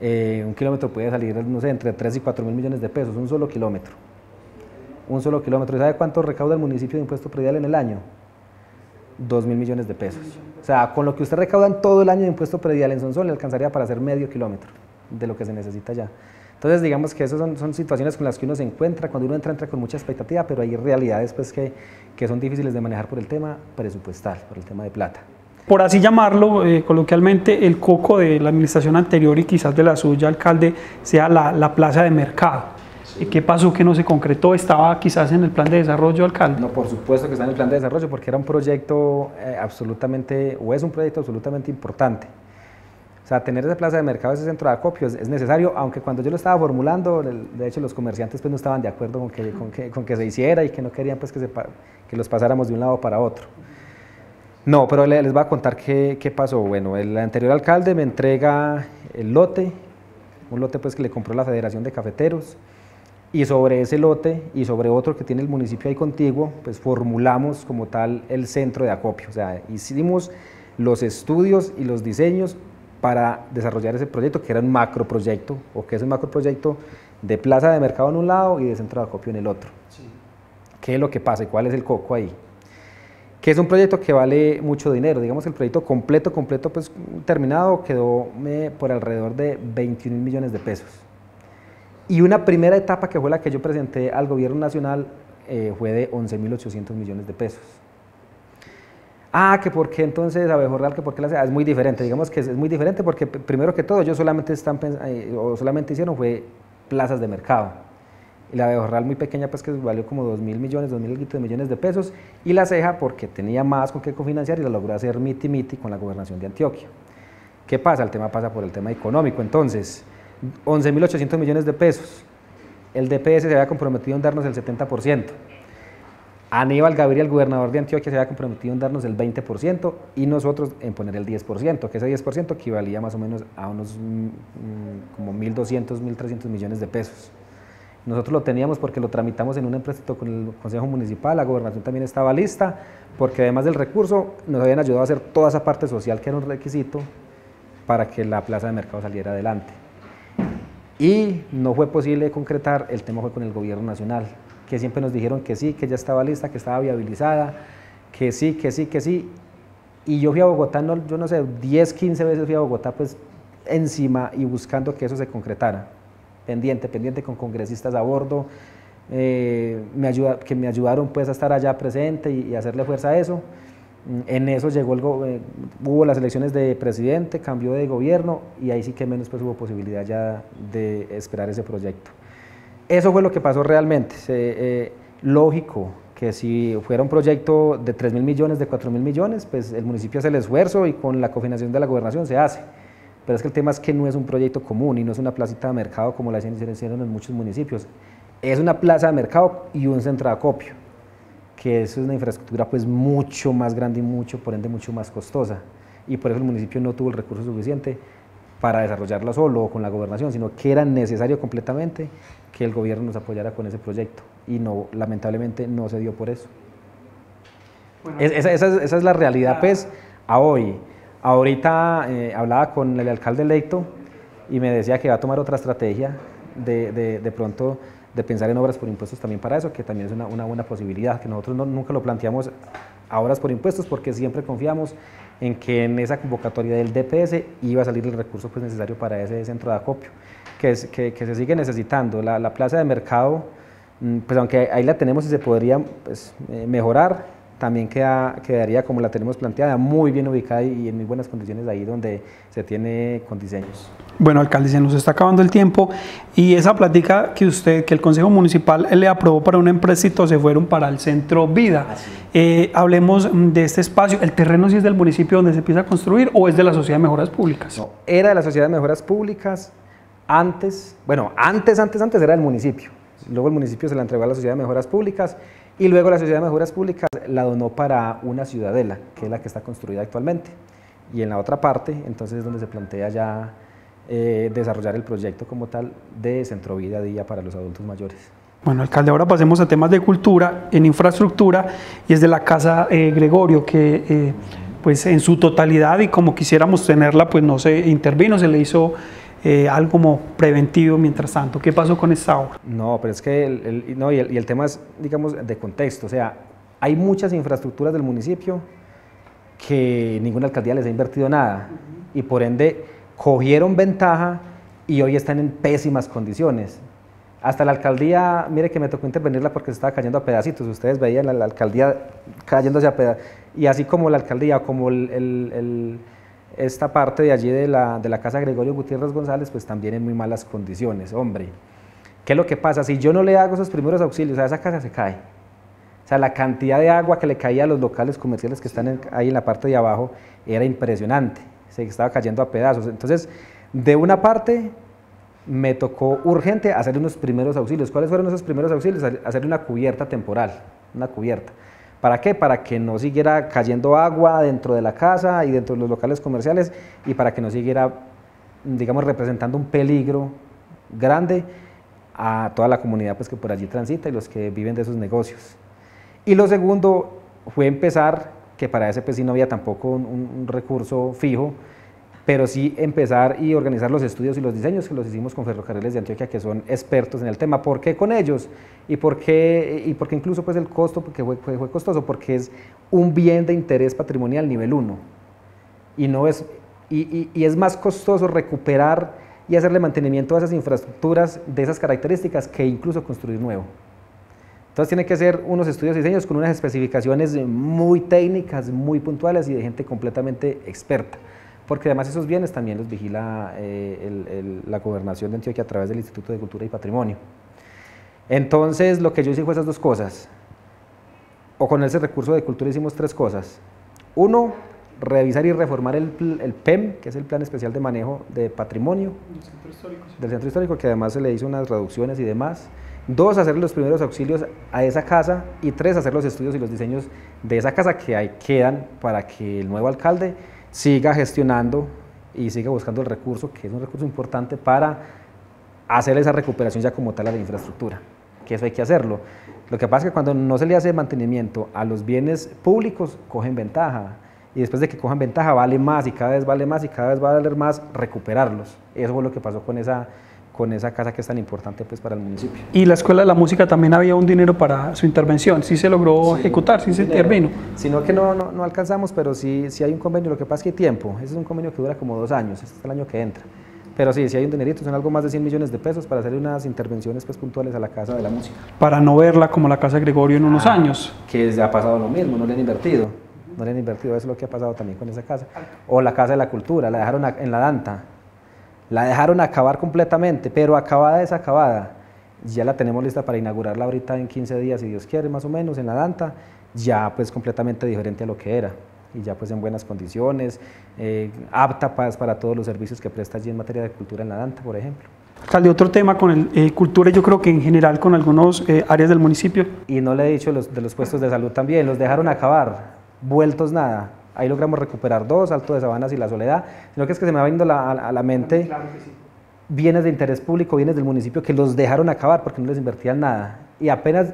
Eh, un kilómetro puede salir, no sé, entre 3 y 4 mil millones de pesos, un solo kilómetro. Un solo kilómetro. ¿Y sabe cuánto recauda el municipio de impuesto predial en el año? 2 mil millones de pesos. O sea, con lo que usted recauda en todo el año de impuesto predial en Sonsol le alcanzaría para hacer medio kilómetro de lo que se necesita ya. Entonces, digamos que esas son, son, situaciones con las que uno se encuentra, cuando uno entra, entra con mucha expectativa, pero hay realidades pues, que, que son difíciles de manejar por el tema presupuestal, por el tema de plata. Por así llamarlo eh, coloquialmente, el coco de la administración anterior y quizás de la suya, alcalde, sea la, la plaza de mercado. Sí. ¿Qué pasó que no se concretó? ¿Estaba quizás en el plan de desarrollo, alcalde? No, por supuesto que está en el plan de desarrollo porque era un proyecto eh, absolutamente, o es un proyecto absolutamente importante. O sea, tener esa plaza de mercado, ese centro de acopio es, es, necesario, aunque cuando yo lo estaba formulando, de hecho los comerciantes pues no estaban de acuerdo con que, con que, con que se hiciera y que no querían pues que, se, que los pasáramos de un lado para otro. No, pero les voy a contar qué, qué, pasó. Bueno, el anterior alcalde me entrega el lote, un lote pues que le compró la Federación de Cafeteros, y sobre ese lote y sobre otro que tiene el municipio ahí contiguo, pues formulamos como tal el centro de acopio. O sea, hicimos los estudios y los diseños para desarrollar ese proyecto, que era un macroproyecto, o que es un macroproyecto de plaza de mercado en un lado y de centro de acopio en el otro. Sí. ¿Qué es lo que pasa y cuál es el coco ahí? Que es un proyecto que vale mucho dinero. Digamos que el proyecto completo, completo, pues terminado, quedó eh, por alrededor de 21 millones de pesos. Y una primera etapa que fue la que yo presenté al gobierno nacional eh, fue de 11.800 millones de pesos. Ah, que por qué entonces Abejorral, que por qué la ciudad es muy diferente. Digamos que es, es, muy diferente porque primero que todo ellos solamente están eh, o solamente hicieron fue plazas de mercado. Y la Abejorral muy pequeña pues que valió como 2 mil millones, 2 mil millones de pesos. Y la ceja porque tenía más con qué cofinanciar y la logró hacer miti miti con la gobernación de Antioquia. ¿Qué pasa? El tema pasa por el tema económico. Entonces, 11.800 millones de pesos. El DPS se había comprometido en darnos el 70%. Aníbal Gaviria, el gobernador de Antioquia, se había comprometido en darnos el 20% y nosotros en poner el 10%, que ese 10% equivalía más o menos a unos mm, como 1.200, 1.300 millones de pesos. Nosotros lo teníamos porque lo tramitamos en un empréstito con el Consejo Municipal, la gobernación también estaba lista, porque además del recurso nos habían ayudado a hacer toda esa parte social que era un requisito para que la plaza de mercado saliera adelante. Y no fue posible concretar, el tema fue con el gobierno nacional, que siempre nos dijeron que sí, que ya estaba lista, que estaba viabilizada, que sí, que sí, que sí. Y yo fui a Bogotá, no, yo no sé, 10, 15 veces fui a Bogotá, pues encima y buscando que eso se concretara. Pendiente, pendiente con congresistas a bordo, eh, me ayuda, que me ayudaron pues a estar allá presente y, y hacerle fuerza a eso. En eso llegó el, eh, hubo las elecciones de presidente, cambió de gobierno y ahí sí que menos pues hubo posibilidad ya de esperar ese proyecto. Eso fue lo que pasó realmente. Eh, lógico que si fuera un proyecto de 3 mil millones, de 4 mil millones, pues el municipio hace el esfuerzo y con la cofinanciación de la gobernación se hace. Pero es que el tema es que no es un proyecto común y no es una placita de mercado como la hicieron en muchos municipios. Es una plaza de mercado y un centro de acopio, que eso es una infraestructura pues mucho más grande y mucho, por ende, mucho más costosa. Y por eso el municipio no tuvo el recurso suficiente para desarrollarla solo o con la gobernación, sino que era necesario completamente que el gobierno nos apoyara con ese proyecto y no, lamentablemente no se dio por eso. Bueno, esa, esa, esa, es la realidad pues a hoy. Ahorita eh, hablaba con el alcalde electo y me decía que va a tomar otra estrategia de, pronto de pensar en obras por impuestos también para eso, que también es una, buena posibilidad, que nosotros no, nunca lo planteamos a obras por impuestos porque siempre confiamos en que en esa convocatoria del DPS iba a salir el recurso pues, necesario para ese centro de acopio, que, se sigue necesitando. La, la, plaza de mercado, pues aunque ahí la tenemos y se podría pues, mejorar, también queda, quedaría como la tenemos planteada, muy bien ubicada y en muy buenas condiciones ahí donde se tiene con diseños. Bueno, alcalde, se nos está acabando el tiempo y esa plática que usted, que el Consejo Municipal le aprobó para un empréstito se fueron para el Centro Vida. Eh, hablemos de este espacio. ¿El terreno sí es del municipio donde se empieza a construir o es de la Sociedad de Mejoras Públicas? No, era de la Sociedad de Mejoras Públicas. Antes, bueno, antes, antes, antes era del municipio. Luego el municipio se la entregó a la Sociedad de Mejoras Públicas y luego la Sociedad de Mejoras Públicas la donó para una ciudadela, que es la que está construida actualmente. Y en la otra parte, entonces es donde se plantea ya eh, desarrollar el proyecto como tal de Centro Vida Día para los adultos mayores. Bueno, alcalde, ahora pasemos a temas de cultura, en infraestructura, y es de la Casa eh, Gregorio, que eh, pues en su totalidad y como quisiéramos tenerla, pues no se intervino, se le hizo algo como preventivo mientras tanto. ¿Qué pasó con esta obra? No, pero es que el, no, y, el, y el tema es, digamos, de contexto, o sea, hay muchas infraestructuras del municipio que ninguna alcaldía les ha invertido nada, y por ende cogieron ventaja y hoy están en pésimas condiciones. Hasta la alcaldía, mire que me tocó intervenirla porque se estaba cayendo a pedacitos. Ustedes veían la, la alcaldía cayéndose a pedacitos. Y así como la alcaldía, como esta parte de allí de la, de la casa Gregorio Gutiérrez González, pues también en muy malas condiciones. Hombre, ¿qué es lo que pasa? Si yo no le hago esos primeros auxilios, a esa casa se cae. O sea, la cantidad de agua que le caía a los locales comerciales que están ahí en la parte de abajo era impresionante se estaba cayendo a pedazos. Entonces, de una parte, me tocó urgente hacer unos primeros auxilios. ¿Cuáles fueron esos primeros auxilios? Hacer una cubierta temporal, una cubierta. ¿Para qué? Para que no siguiera cayendo agua dentro de la casa y dentro de los locales comerciales y para que no siguiera, digamos, representando un peligro grande a toda la comunidad pues, que por allí transita y los que viven de esos negocios. Y lo segundo fue empezar que para ese pues sí no había tampoco un, recurso fijo, pero sí empezar y organizar los estudios y los diseños que los hicimos con Ferrocarriles de Antioquia, que son expertos en el tema. ¿Por qué con ellos? ¿Y por qué, y por qué incluso pues el costo? Porque fue, fue, costoso, porque es un bien de interés patrimonial nivel 1. Y, no es, y, y es más costoso recuperar y hacerle mantenimiento a esas infraestructuras de esas características que incluso construir nuevo. Entonces tiene que ser unos estudios de diseños con unas especificaciones muy técnicas, muy puntuales y de gente completamente experta, porque además esos bienes también los vigila eh, la gobernación de Antioquia a través del Instituto de Cultura y Patrimonio. Entonces lo que yo hice fue esas dos cosas, o con ese recurso de cultura hicimos tres cosas. Uno, revisar y reformar el, el, PEM, que es el Plan Especial de Manejo de Patrimonio del Centro Histórico, que además se le hizo unas reducciones y demás. Dos, hacer los primeros auxilios a esa casa. Y tres, hacer los estudios y los diseños de esa casa que ahí quedan para que el nuevo alcalde siga gestionando y siga buscando el recurso, que es un recurso importante para hacer esa recuperación ya como tal a la infraestructura, que eso hay que hacerlo. Lo que pasa es que cuando no se le hace mantenimiento a los bienes públicos, cogen ventaja. Y después de que cojan ventaja, vale más y cada vez vale más y cada vez va a valer más recuperarlos. Eso fue lo que pasó con esa con esa casa que es tan importante pues, para el municipio. Y la Escuela de la Música también había un dinero para su intervención, sí se logró ejecutar, sí se intervino. Sino que no, no, no, alcanzamos, pero sí, sí hay un convenio, lo que pasa es que hay tiempo, ese es un convenio que dura como dos años, este es el año que entra. Pero sí, sí hay un dinerito, son algo más de 100 millones de pesos para hacer unas intervenciones pues, puntuales a la Casa de la Música. Para no verla como la Casa Gregorio en unos ah, años. Que ha pasado lo mismo, no le han invertido, no le han invertido, eso es lo que ha pasado también con esa casa. O la Casa de la Cultura, la dejaron en la Danta, la dejaron acabar completamente, pero acabada es acabada. Ya la tenemos lista para inaugurarla ahorita en 15 días, si Dios quiere, más o menos, en la Danta, ya pues completamente diferente a lo que era y ya pues en buenas condiciones, eh, apta para, para todos los servicios que presta allí en materia de cultura en la Danta, por ejemplo. Alcalde, otro tema con el, eh, cultura, yo creo que en general con algunos eh, áreas del municipio. Y no le he dicho los, de los puestos de salud también, los dejaron acabar, vueltos nada. Ahí logramos recuperar dos, Alto de Sabanas y La Soledad, sino que es que se me va viendo a, la mente bienes de interés público, bienes del municipio que los dejaron acabar porque no les invertían nada. Y apenas,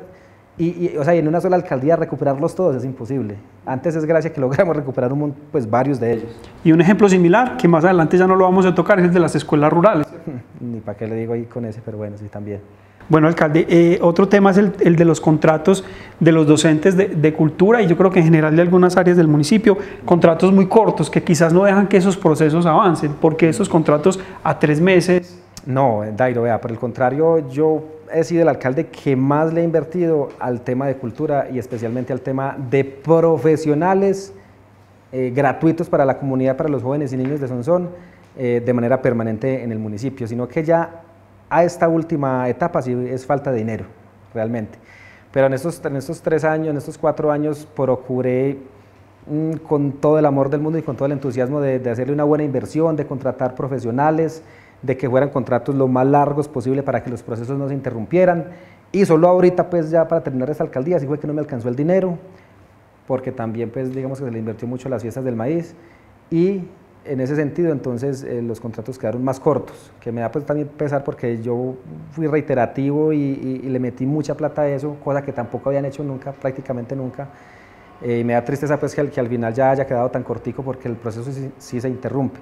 y, o sea, en una sola alcaldía recuperarlos todos es imposible. Antes es gracia que logramos recuperar un, pues, varios de ellos. Y un ejemplo similar, que más adelante ya no lo vamos a tocar, es el de las escuelas rurales. Ni para qué le digo ahí con ese, pero bueno, sí también. Bueno, alcalde, eh, otro tema es el, de los contratos de los docentes de, cultura y yo creo que en general de algunas áreas del municipio, contratos muy cortos que quizás no dejan que esos procesos avancen, porque esos contratos a tres meses... No, Dairo, vea, por el contrario, yo he sido el alcalde que más le ha invertido al tema de cultura y especialmente al tema de profesionales eh, gratuitos para la comunidad, para los jóvenes y niños de Sonsón, eh, de manera permanente en el municipio, sino que ya a esta última etapa sí es falta de dinero, realmente. Pero en estos, en estos tres años, en estos cuatro años, procuré mm, con todo el amor del mundo y con todo el entusiasmo de, de hacerle una buena inversión, de contratar profesionales, de que fueran contratos lo más largos posible para que los procesos no se interrumpieran. Y solo ahorita, pues ya para terminar esta alcaldía, sí fue que no me alcanzó el dinero, porque también, pues digamos que se le invirtió mucho a las fiestas del maíz. Y en ese sentido, entonces, eh, los contratos quedaron más cortos, que me da pues también pesar porque yo fui reiterativo y, le metí mucha plata a eso, cosa que tampoco habían hecho nunca, prácticamente nunca. Eh, y me da tristeza pues que que al final ya haya quedado tan cortico porque el proceso sí, sí se interrumpe.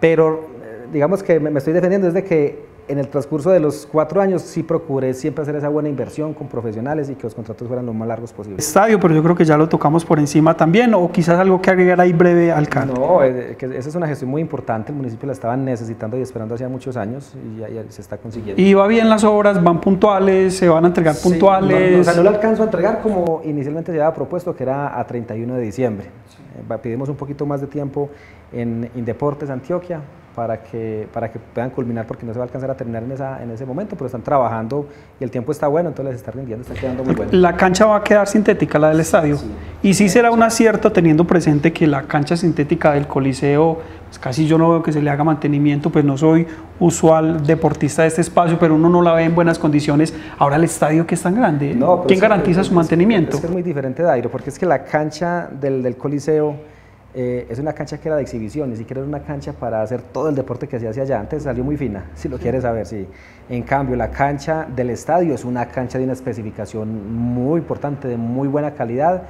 Pero digamos que me, estoy defendiendo desde que en el transcurso de los cuatro años sí procuré siempre hacer esa buena inversión con profesionales y que los contratos fueran lo más largos posible. Estadio, pero yo creo que ya lo tocamos por encima también, o quizás algo que agregar ahí breve, alcalde. No, eh, que esa es una gestión muy importante, el municipio la estaba necesitando y esperando hacía muchos años y ya, se está consiguiendo. ¿Y va bien las obras? ¿Van puntuales? ¿Se van a entregar puntuales? No, o sea, no lo alcanzo a entregar como inicialmente se había propuesto, que era a 31 de diciembre. Eh, pedimos un poquito más de tiempo en Indeportes Antioquia, para que, para que puedan culminar porque no se va a alcanzar a terminar en, esa, en ese momento, pero están trabajando y el tiempo está bueno, entonces les está rindiendo, está quedando muy bueno. La cancha va a quedar sintética, la del estadio, y sí será un acierto teniendo presente que la cancha sintética del Coliseo, pues casi yo no veo que se le haga mantenimiento, pues no soy usual deportista de este espacio, pero uno no la ve en buenas condiciones. Ahora el estadio que es tan grande, ¿quién garantiza su mantenimiento? Es, que es muy diferente, Dairo, porque es que la cancha del, del Coliseo eh, es una cancha que era de exhibición, ni siquiera era una cancha para hacer todo el deporte que se hacía allá. Antes salió muy fina, si lo quieres saber, sí. En cambio, la cancha del estadio es una cancha de una especificación muy importante, de muy buena calidad,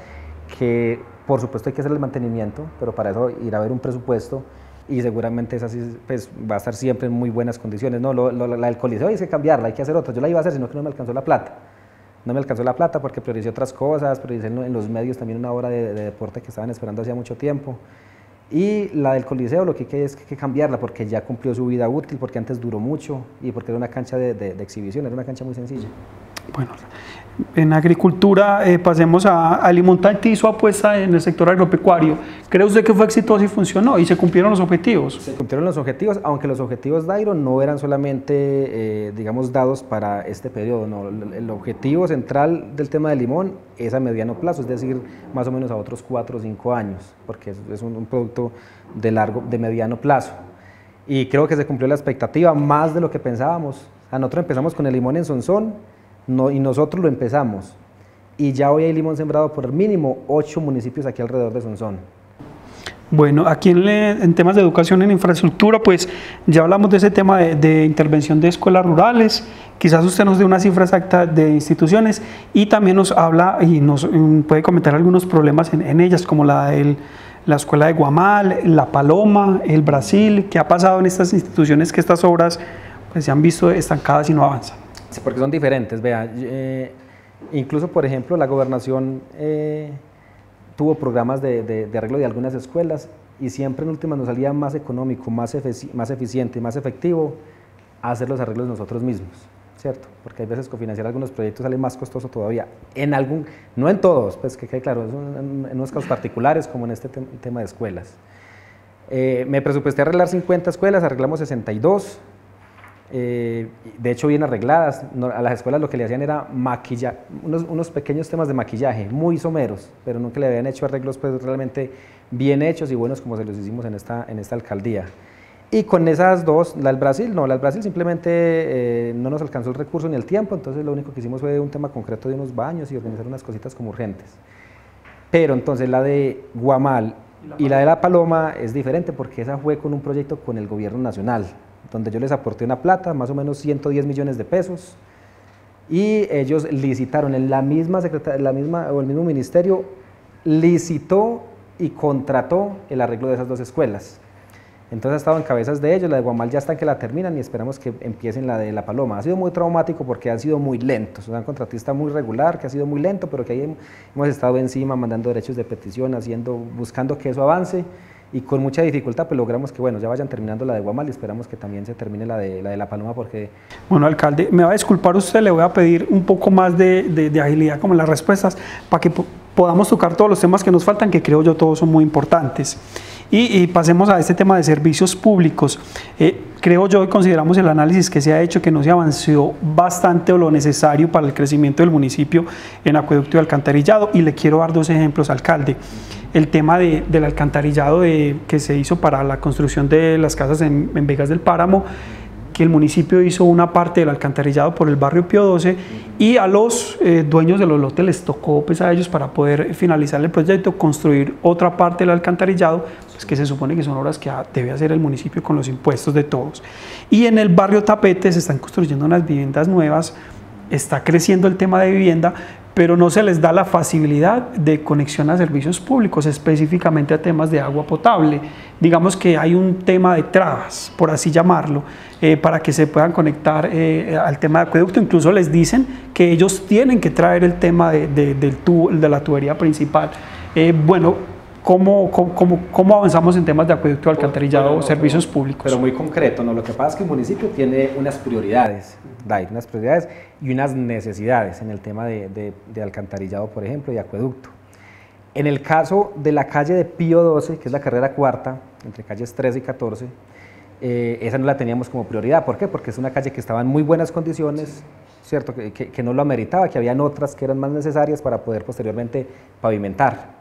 que por supuesto hay que hacer el mantenimiento, pero para eso ir a ver un presupuesto y seguramente esa pues, va a estar siempre en muy buenas condiciones. No, la del coliseo hay que cambiarla, hay que hacer otra. Yo la iba a hacer, sino que no me alcanzó la plata no me alcanzó la plata porque prioricé otras cosas, prioricé en los medios también una hora de, deporte que estaban esperando hacía mucho tiempo. Y la del Coliseo lo que hay es que cambiarla porque ya cumplió su vida útil, porque antes duró mucho y porque era una cancha de, de exhibición, era una cancha muy sencilla. Bueno, en agricultura, eh, pasemos a, a Limontanti su apuesta en el sector agropecuario. ¿Cree usted que fue exitoso y funcionó y se cumplieron los objetivos? Se cumplieron los objetivos, aunque los objetivos Dairo no eran solamente, eh, digamos, dados para este periodo. No. El, objetivo central del tema de limón es a mediano plazo, es decir, más o menos a otros cuatro o cinco años, porque es, un, un producto de, largo, de mediano plazo. Y creo que se cumplió la expectativa más de lo que pensábamos. A nosotros empezamos con el limón en Sonsón, y nosotros lo empezamos. Y ya hoy hay limón sembrado por mínimo ocho municipios aquí alrededor de Sonsón. Bueno, aquí en, temas de educación en infraestructura, pues ya hablamos de ese tema de, intervención de escuelas rurales. Quizás usted nos dé una cifra exacta de instituciones y también nos habla y nos mm, puede comentar algunos problemas en, ellas, como la de la escuela de Guamal, la Paloma, el Brasil. ¿Qué ha pasado en estas instituciones que estas obras pues, se han visto estancadas y no avanzan? Sí, porque son diferentes. Vea, eh, incluso, por ejemplo, la gobernación eh, tuvo programas de, arreglo de algunas escuelas y siempre en última nos salía más económico, más, más eficiente, más efectivo hacer los arreglos nosotros mismos, ¿cierto? Porque hay veces cofinanciar algunos proyectos sale más costoso todavía. En algún, no en todos, pues que quede claro, en, en unos casos particulares como en este tema de escuelas. Eh, me presupuesté arreglar 50 escuelas, arreglamos 62, eh, de hecho bien arregladas. a las escuelas lo que le hacían era maquillar, unos, pequeños temas de maquillaje, muy someros, pero nunca le habían hecho arreglos pues realmente bien hechos y buenos como se los hicimos en esta, en esta alcaldía. Y con esas dos, la del Brasil, no, la del Brasil simplemente eh, no nos alcanzó el recurso ni el tiempo, entonces lo único que hicimos fue un tema concreto de unos baños y organizar unas cositas como urgentes. Pero entonces la de Guamal y la de La Paloma es diferente porque esa fue con un proyecto con el gobierno nacional, donde yo les aporté una plata, más o menos 110 millones de pesos, y ellos licitaron en la misma la misma o el mismo ministerio licitó y contrató el arreglo de esas dos escuelas. Entonces ha estado en cabezas de ellos, la de Guamal ya está que la terminan y esperamos que empiecen la de La Paloma. Ha sido muy traumático porque han sido muy lentos, un contratista muy regular que ha sido muy lento, pero que ahí hemos estado encima mandando derechos de petición, haciendo, buscando que eso avance y con mucha dificultad pues logramos que bueno, ya vayan terminando la de Guamal y esperamos que también se termine la de la, de la Paloma porque... Bueno, alcalde, me va a disculpar usted, le voy a pedir un poco más de, de, agilidad como las respuestas para que podamos tocar todos los temas que nos faltan, que creo yo todos son muy importantes. Y, pasemos a este tema de servicios públicos. Eh, creo yo y consideramos el análisis que se ha hecho que no se avanzó bastante o lo necesario para el crecimiento del municipio en acueducto y alcantarillado. Y le quiero dar dos ejemplos, alcalde el tema del alcantarillado que se hizo para la construcción de las casas en, Vegas del Páramo, que el municipio hizo una parte del alcantarillado por el barrio Pío 12 y a los eh, dueños de los lotes les tocó pues, a ellos para poder finalizar el proyecto construir otra parte del alcantarillado, pues, que se supone que son obras que debe hacer el municipio con los impuestos de todos. Y en el barrio Tapete se están construyendo unas viviendas nuevas, está creciendo el tema de vivienda, pero no se les da la facilidad de conexión a servicios públicos, específicamente a temas de agua potable. Digamos que hay un tema de trabas, por así llamarlo, eh, para que se puedan conectar eh, al tema de acueducto. Incluso les dicen que ellos tienen que traer el tema de, de la tubería principal. Eh, bueno, ¿Cómo, cómo, cómo, avanzamos en temas de acueducto, alcantarillado o servicios públicos? Pero muy concreto, ¿no? Lo que pasa es que el municipio tiene unas prioridades, DAI, unas prioridades y unas necesidades en el tema de, de, alcantarillado, por ejemplo, y acueducto. En el caso de la calle de Pío 12, que es la carrera cuarta, entre calles 13 y 14, eh, esa no la teníamos como prioridad. ¿Por qué? Porque es una calle que estaba en muy buenas condiciones, ¿cierto? Que, que, que no lo ameritaba, que habían otras que eran más necesarias para poder posteriormente pavimentar.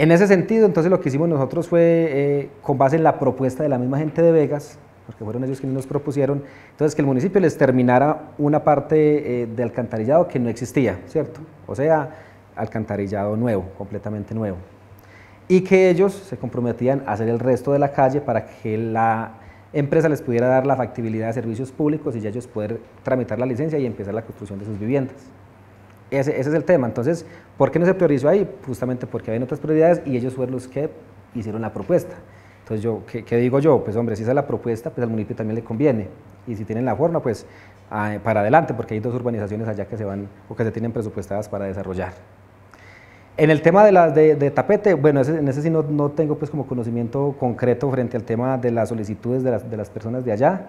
En ese sentido, entonces lo que hicimos nosotros fue, eh, con base en la propuesta de la misma gente de Vegas, porque fueron ellos quienes nos propusieron, entonces que el municipio les terminara una parte eh, de alcantarillado que no existía, ¿cierto? O sea, alcantarillado nuevo, completamente nuevo. Y que ellos se comprometían a hacer el resto de la calle para que la empresa les pudiera dar la factibilidad de servicios públicos y ya ellos poder tramitar la licencia y empezar la construcción de sus viviendas. Ese, ese, es el tema. Entonces, ¿por qué no se priorizó ahí? Justamente porque había otras prioridades y ellos fueron los que hicieron la propuesta. Entonces, yo, ¿qué, ¿qué, digo yo? Pues hombre, si esa es la propuesta, pues al municipio también le conviene. Y si tienen la forma, pues para adelante, porque hay dos urbanizaciones allá que se van o que se tienen presupuestadas para desarrollar. En el tema de, las de, tapete, bueno, en ese sí no, no, tengo pues como conocimiento concreto frente al tema de las solicitudes de las, de las personas de allá.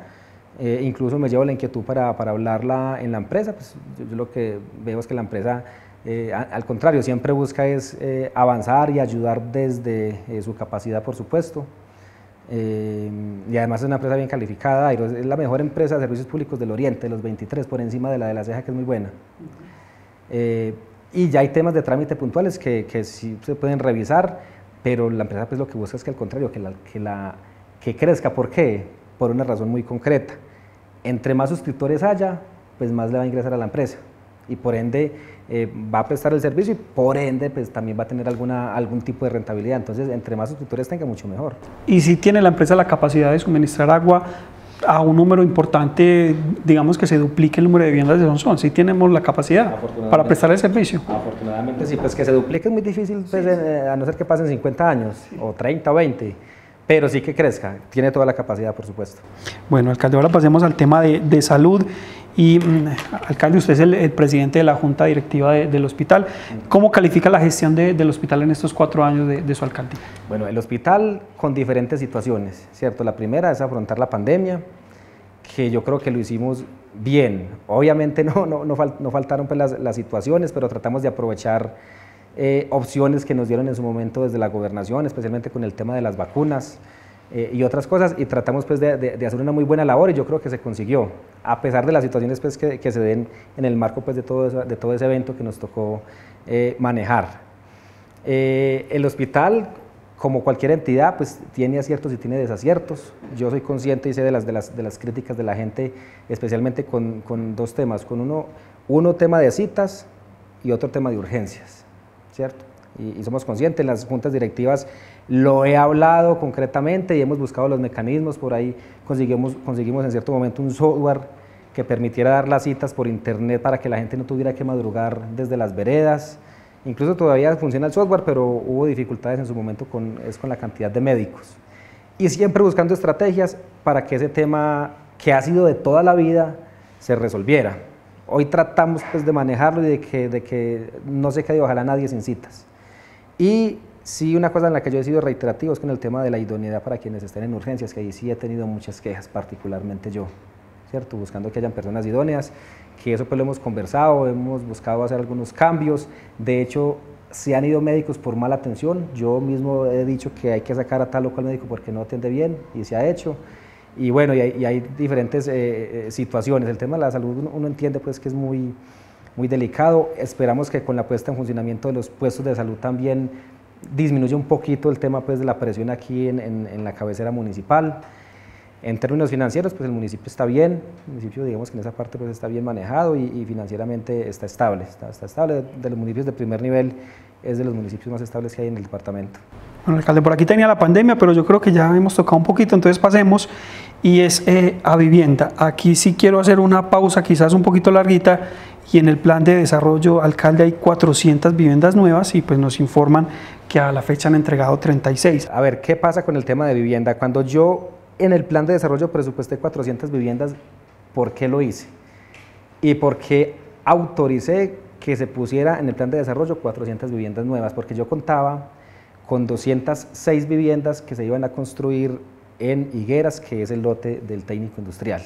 Eh, incluso me llevo la inquietud para, para hablarla en la empresa, pues yo, lo que veo es que la empresa, eh, al contrario, siempre busca es eh, avanzar y ayudar desde su capacidad, por supuesto. y además es una empresa bien calificada, es la mejor empresa de servicios públicos del Oriente, los 23, por encima de la de la ceja, que es muy buena. y ya hay temas de trámite puntuales que, que sí se pueden revisar, pero la empresa pues lo que busca es que al contrario, que, la, que, la, que crezca. ¿Por qué? Por una razón muy concreta. Entre más suscriptores haya, pues más le va a ingresar a la empresa y por ende eh, va a prestar el servicio y por ende pues también va a tener alguna, algún tipo de rentabilidad. Entonces, entre más suscriptores tenga, mucho mejor. Y si tiene la empresa la capacidad de suministrar agua a un número importante, digamos que se duplique el número de viviendas de Sonsón, si tenemos la capacidad para prestar el servicio. Afortunadamente sí, pues que se duplique es muy difícil, pues, eh, a no ser que pasen 50 años o 30 o 20 pero sí que crezca, tiene toda la capacidad, por supuesto. Bueno, alcalde, ahora pasemos al tema de, salud. Y, mm, alcalde, usted es el, presidente de la junta directiva del hospital. ¿Cómo califica la gestión del hospital en estos cuatro años de, su alcaldía? Bueno, el hospital con diferentes situaciones, ¿cierto? La primera es afrontar la pandemia, que yo creo que lo hicimos bien. Obviamente no, no, no, faltaron pues las, las situaciones, pero tratamos de aprovechar eh, opciones que nos dieron en su momento desde la gobernación, especialmente con el tema de las vacunas eh, y otras cosas, y tratamos pues de, hacer una muy buena labor y yo creo que se consiguió, a pesar de las situaciones pues que, se den en el marco pues de todo, de todo ese evento que nos tocó eh, manejar. el hospital, como cualquier entidad, pues tiene aciertos y tiene desaciertos. Yo soy consciente y sé de las, de las, de las críticas de la gente, especialmente con, con dos temas, con uno, uno tema de citas y otro tema de urgencias. ¿Cierto? Y, somos conscientes, en las juntas directivas lo he hablado concretamente y hemos buscado los mecanismos, por ahí conseguimos, conseguimos en cierto momento un software que permitiera dar las citas por internet para que la gente no tuviera que madrugar desde las veredas. Incluso todavía funciona el software, pero hubo dificultades en su momento con, es con la cantidad de médicos. Y siempre buscando estrategias para que ese tema que ha sido de toda la vida se resolviera. Hoy tratamos pues, de manejarlo y de que, no se quede ojalá nadie sin citas. Y sí, una cosa en la que yo he sido reiterativo es con el tema de la idoneidad para quienes estén en urgencias, que ahí sí he tenido muchas quejas, particularmente yo, ¿cierto? Buscando que hayan personas idóneas, que eso pues lo hemos conversado, hemos buscado hacer algunos cambios, de hecho se han ido médicos por mala atención, yo mismo he dicho que hay que sacar a tal o cual médico porque no atiende bien y se ha hecho, y bueno, y hay, diferentes eh, eh, situaciones, el tema de la salud uno, entiende pues que es muy, muy delicado, esperamos que con la puesta en funcionamiento de los puestos de salud también disminuye un poquito el tema pues de la presión aquí en, en la cabecera municipal, en términos financieros, pues el municipio está bien, el municipio digamos que en esa parte pues está bien manejado y, financieramente está estable, está, estable. De los municipios de primer nivel es de los municipios más estables que hay en el departamento. Bueno, alcalde, por aquí tenía la pandemia, pero yo creo que ya hemos tocado un poquito, entonces pasemos y es eh, a vivienda. Aquí sí quiero hacer una pausa quizás un poquito larguita y en el plan de desarrollo, alcalde, hay 400 viviendas nuevas y pues nos informan que a la fecha han entregado 36. A ver, ¿qué pasa con el tema de vivienda? Cuando yo en el plan de desarrollo presupuesté 400 viviendas, ¿por qué lo hice? Y por qué autoricé que se pusiera en el plan de desarrollo 400 viviendas nuevas, porque yo contaba con 206 viviendas que se iban a construir en Higueras, que es el lote del técnico industrial.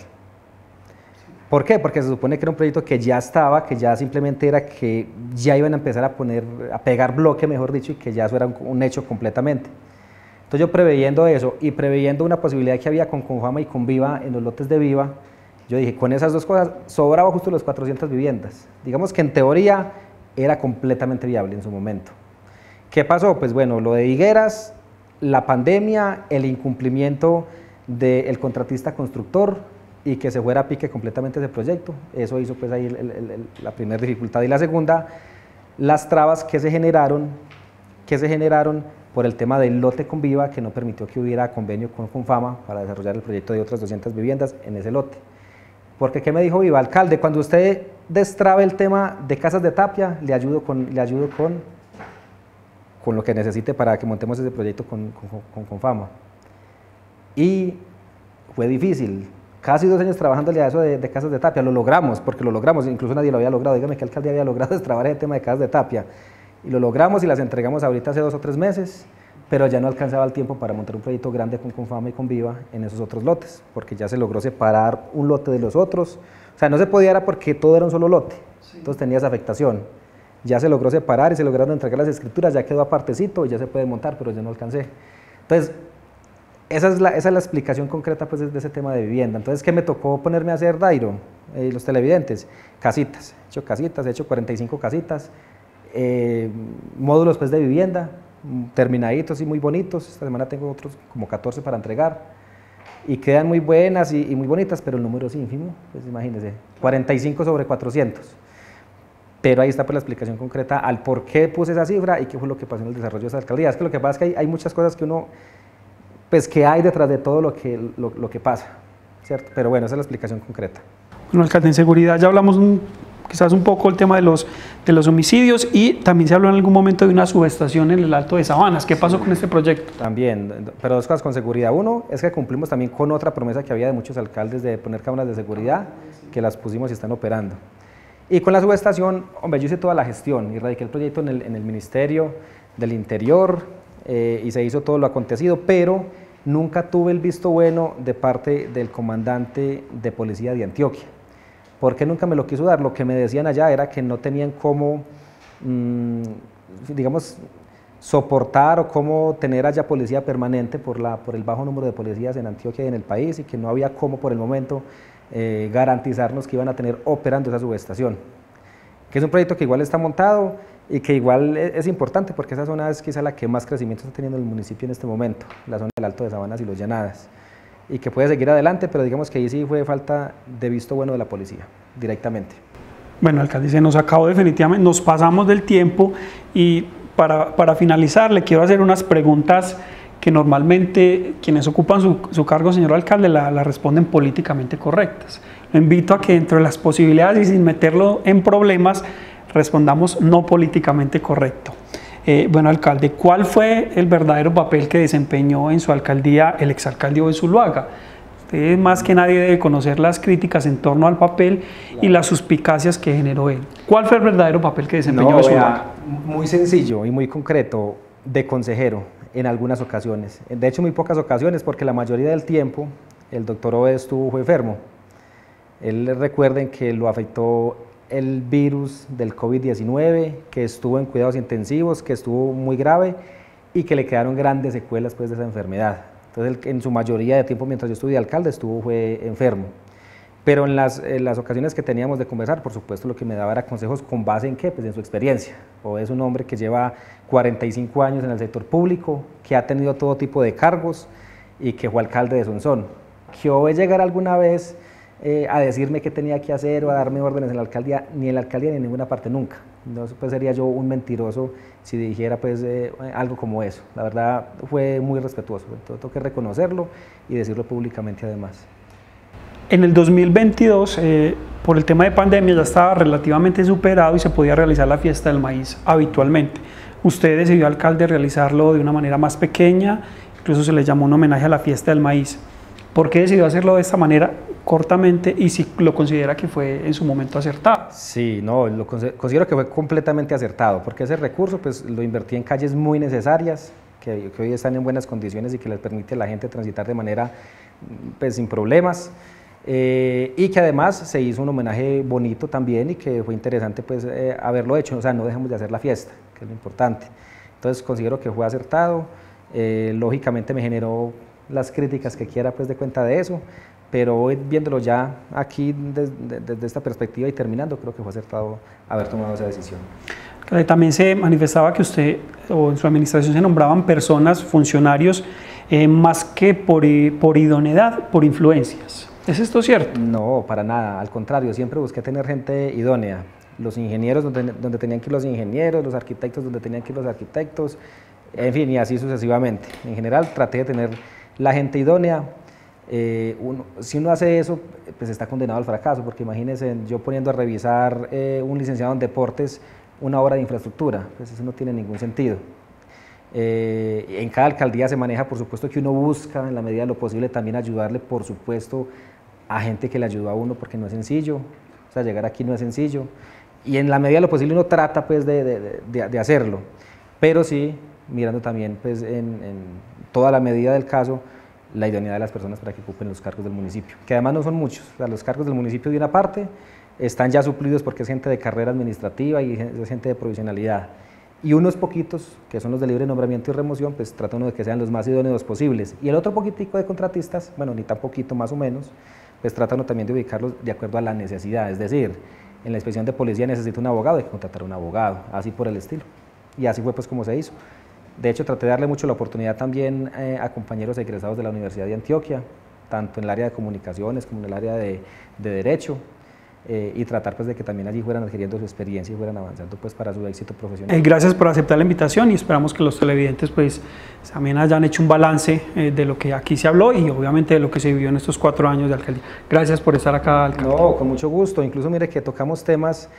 ¿Por qué? Porque se supone que era un proyecto que ya estaba, que ya simplemente era que ya iban a empezar a poner, a pegar bloque, mejor dicho, y que ya eso era un hecho completamente. Entonces yo preveyendo eso y preveyendo una posibilidad que había con Confama y con Viva en los lotes de Viva, yo dije, con esas dos cosas sobraba justo las 400 viviendas. Digamos que en teoría era completamente viable en su momento. ¿Qué pasó? Pues bueno, lo de Higueras, la pandemia, el incumplimiento del contratista constructor y que se fuera a pique completamente ese proyecto. Eso hizo pues ahí la primera dificultad. Y la segunda, las trabas que se generaron, que se generaron por el tema del lote con Viva que no permitió que hubiera convenio con Confama para desarrollar el proyecto de otras 200 viviendas en ese lote. Porque, ¿qué me dijo Viva? Alcalde, cuando usted destrabe el tema de casas de tapia, le ayudo con, le ayudo con, con lo que necesite para que montemos ese proyecto con, con, Confama. Y fue difícil, casi dos años trabajándole a eso de, de, casas de tapia, lo logramos, porque lo logramos, incluso nadie lo había logrado, dígame qué alcalde había logrado destrabar el tema de casas de tapia. Y lo logramos y las entregamos ahorita hace dos o tres meses, pero ya no alcanzaba el tiempo para montar un proyecto grande con Confama y con Viva en esos otros lotes, porque ya se logró separar un lote de los otros. O sea, no se podía era porque todo era un solo lote, entonces tenía esa afectación. Ya se logró separar y se lograron entregar las escrituras, ya quedó apartecito y ya se puede montar, pero ya no alcancé. Entonces, esa es la, esa es la explicación concreta pues, de ese tema de vivienda. Entonces, ¿qué me tocó ponerme a hacer, Dairo? Eh, los televidentes, casitas. He hecho casitas, he hecho 45 casitas eh, módulos pues, de vivienda, terminaditos y muy bonitos. Esta semana tengo otros como 14 para entregar. Y quedan muy buenas y, muy bonitas, pero el número es ínfimo, pues imagínense, 45 sobre 400. Pero ahí está pues, la explicación concreta al por qué puse esa cifra y qué fue lo que pasó en el desarrollo de esa alcaldía. Es que lo que pasa es que hay, hay muchas cosas que uno, pues que hay detrás de todo lo que, lo, lo que pasa, ¿cierto? Pero bueno, esa es la explicación concreta. Bueno, alcalde, en seguridad ya hablamos un quizás un poco el tema de los, de los homicidios y también se habló en algún momento de una subestación en el Alto de Sabanas. ¿Qué pasó con este proyecto? También, pero dos cosas con seguridad. Uno es que cumplimos también con otra promesa que había de muchos alcaldes de poner cámaras de seguridad, que las pusimos y están operando. Y con la subestación, hombre, yo hice toda la gestión y radiqué el proyecto en el, Ministerio del Interior eh, y se hizo todo lo acontecido, pero nunca tuve el visto bueno de parte del comandante de policía de Antioquia. ¿Por qué nunca me lo quiso dar? Lo que me decían allá era que no tenían cómo, mm, digamos, soportar o cómo tener allá policía permanente por, la, por el bajo número de policías en Antioquia y en el país y que no había cómo por el momento eh, garantizarnos que iban a tener operando esa subestación. Que es un proyecto que igual está montado y que igual e, es, importante porque esa zona es quizá la que más crecimiento está teniendo el municipio en este momento, la zona del Alto de Sabanas y los Llanadas y que puede seguir adelante, pero digamos que ahí sí fue falta de visto bueno de la policía, directamente. Bueno, alcalde, se nos acabó definitivamente, nos pasamos del tiempo y para, para finalizar le quiero hacer unas preguntas que normalmente quienes ocupan su, su cargo, señor alcalde, la, la, responden políticamente correctas. Lo invito a que dentro de las posibilidades y sin meterlo en problemas, respondamos no políticamente correcto. Eh, bueno, alcalde, ¿cuál fue el verdadero papel que desempeñó en su alcaldía el exalcalde de Zuluaga? Usted más que nadie debe conocer las críticas en torno al papel y las suspicacias que generó él. ¿Cuál fue el verdadero papel que desempeñó Zuluaga? Muy sencillo y muy concreto. de consejero en algunas ocasiones. De hecho, muy pocas ocasiones, porque la mayoría del tiempo el doctor Ove estuvo enfermo. Él recuerden que lo afectó el virus del COVID-19, que estuvo en cuidados intensivos, que estuvo muy grave y que le quedaron grandes secuelas pues, de esa enfermedad. Entonces, en su mayoría de tiempo, mientras yo estuve de alcalde, estuvo fue enfermo. Pero en las, las, ocasiones que teníamos de conversar, por supuesto, lo que me daba era consejos con base en qué? Pues en su experiencia. O es un hombre que lleva 45 años en el sector público, que ha tenido todo tipo de cargos y que fue alcalde de Sonsón. Que o llegar alguna vez eh, a decirme qué tenía que hacer o a darme órdenes en la alcaldía, ni en la alcaldía ni en ninguna parte nunca. No pues sería yo un mentiroso si dijera pues eh, algo como eso. La verdad fue muy respetuoso, entonces tengo que reconocerlo y decirlo públicamente además. En el 2022, eh, por el tema de pandemia, ya estaba relativamente superado y se podía realizar la fiesta del maíz habitualmente. Usted decidió, alcalde, realizarlo de una manera más pequeña, incluso se le llamó un homenaje a la fiesta del maíz. ¿Por qué decidió hacerlo de esta manera cortamente y si lo considera que fue en su momento acertado? Sí, no, lo considero que fue completamente acertado, porque ese recurso pues lo invertí en calles muy necesarias, que, que hoy están en buenas condiciones y que les permite a la gente transitar de manera pues sin problemas. Eh, y que además se hizo un homenaje bonito también y que fue interesante pues eh, haberlo hecho, o sea, no dejemos de hacer la fiesta, que es lo importante. Entonces considero que fue acertado, eh, lógicamente me generó las críticas que quiera pues de cuenta de eso, pero hoy viéndolo ya aquí desde, esta perspectiva y terminando, creo que fue acertado haber tomado esa decisión. También se manifestaba que usted o en su administración se nombraban personas, funcionarios, más que por, por idoneidad, por influencias. ¿Es esto cierto? No, para nada, al contrario, siempre busqué tener gente idónea. Los ingenieros donde, donde tenían que ir los ingenieros, los arquitectos donde tenían que ir los arquitectos, en fin, y así sucesivamente. En general traté de tener la gente idónea. Eh, si uno hace eso, pues está condenado al fracaso, porque imagínense yo poniendo a revisar eh, un licenciado en deportes una obra de infraestructura, pues eso no tiene ningún sentido. Eh, en cada alcaldía se maneja, por supuesto, que uno busca en la medida de lo posible también ayudarle, por supuesto, a gente que le ayudó a uno porque no es sencillo, o sea, llegar aquí no es sencillo, y en la medida de lo posible uno trata pues de, de, de, hacerlo, pero sí mirando también pues en, en, toda la medida del caso la idoneidad de las personas para que ocupen los cargos del municipio, que además no son muchos, o sea, los cargos del municipio de una parte están ya suplidos porque es gente de carrera administrativa y es gente de provisionalidad, y unos poquitos, que son los de libre nombramiento y remoción, pues trata de que sean los más idóneos posibles, y el otro poquitico de contratistas, bueno, ni tan poquito, más o menos, pues trata también de ubicarlos de acuerdo a la necesidad, es decir, en la inspección de policía necesita un abogado, hay que contratar un abogado, así por el estilo. Y así fue pues como se hizo. De hecho, traté de darle mucho la oportunidad también eh, a compañeros egresados de la Universidad de Antioquia, tanto en el área de comunicaciones como en el área de Derecho, eh, y tratar pues de que también allí fueran adquiriendo su experiencia y fueran avanzando pues para su éxito profesional. Eh, gracias por aceptar la invitación y esperamos que los televidentes pues también hayan hecho un balance eh, de lo que aquí se habló y obviamente de lo que se vivió en estos cuatro años de alcaldía. Gracias por estar acá, alcalde. No, con mucho gusto. Incluso mire que tocamos temas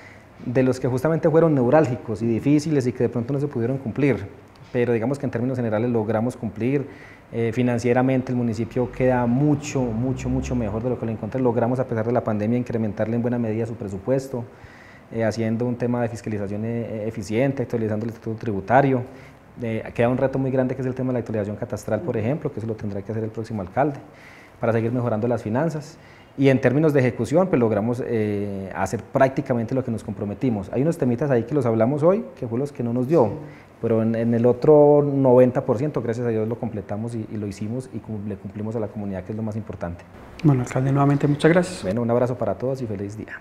de los que justamente fueron neurálgicos y difíciles y que de pronto no se pudieron cumplir, pero digamos que en términos generales logramos cumplir eh, financieramente el municipio queda mucho, mucho, mucho mejor de lo que lo encontré. Logramos, a pesar de la pandemia, incrementarle en buena medida su presupuesto, eh, haciendo un tema de fiscalización eh, eficiente, actualizando el estatuto tributario. queda un reto muy grande que es el tema de la actualización catastral, por ejemplo, que eso lo tendrá que hacer el próximo alcalde, para seguir mejorando las finanzas. Y en términos de ejecución, pues logramos hacer prácticamente lo que nos comprometimos. Hay unos temitas ahí que los hablamos hoy, que fue los que no nos dio pero en, el otro 90%, gracias a Dios, lo completamos y, y, lo hicimos y le cumplimos a la comunidad, que es lo más importante. Bueno, alcalde, nuevamente muchas gracias. Bueno, un abrazo para todos y feliz día.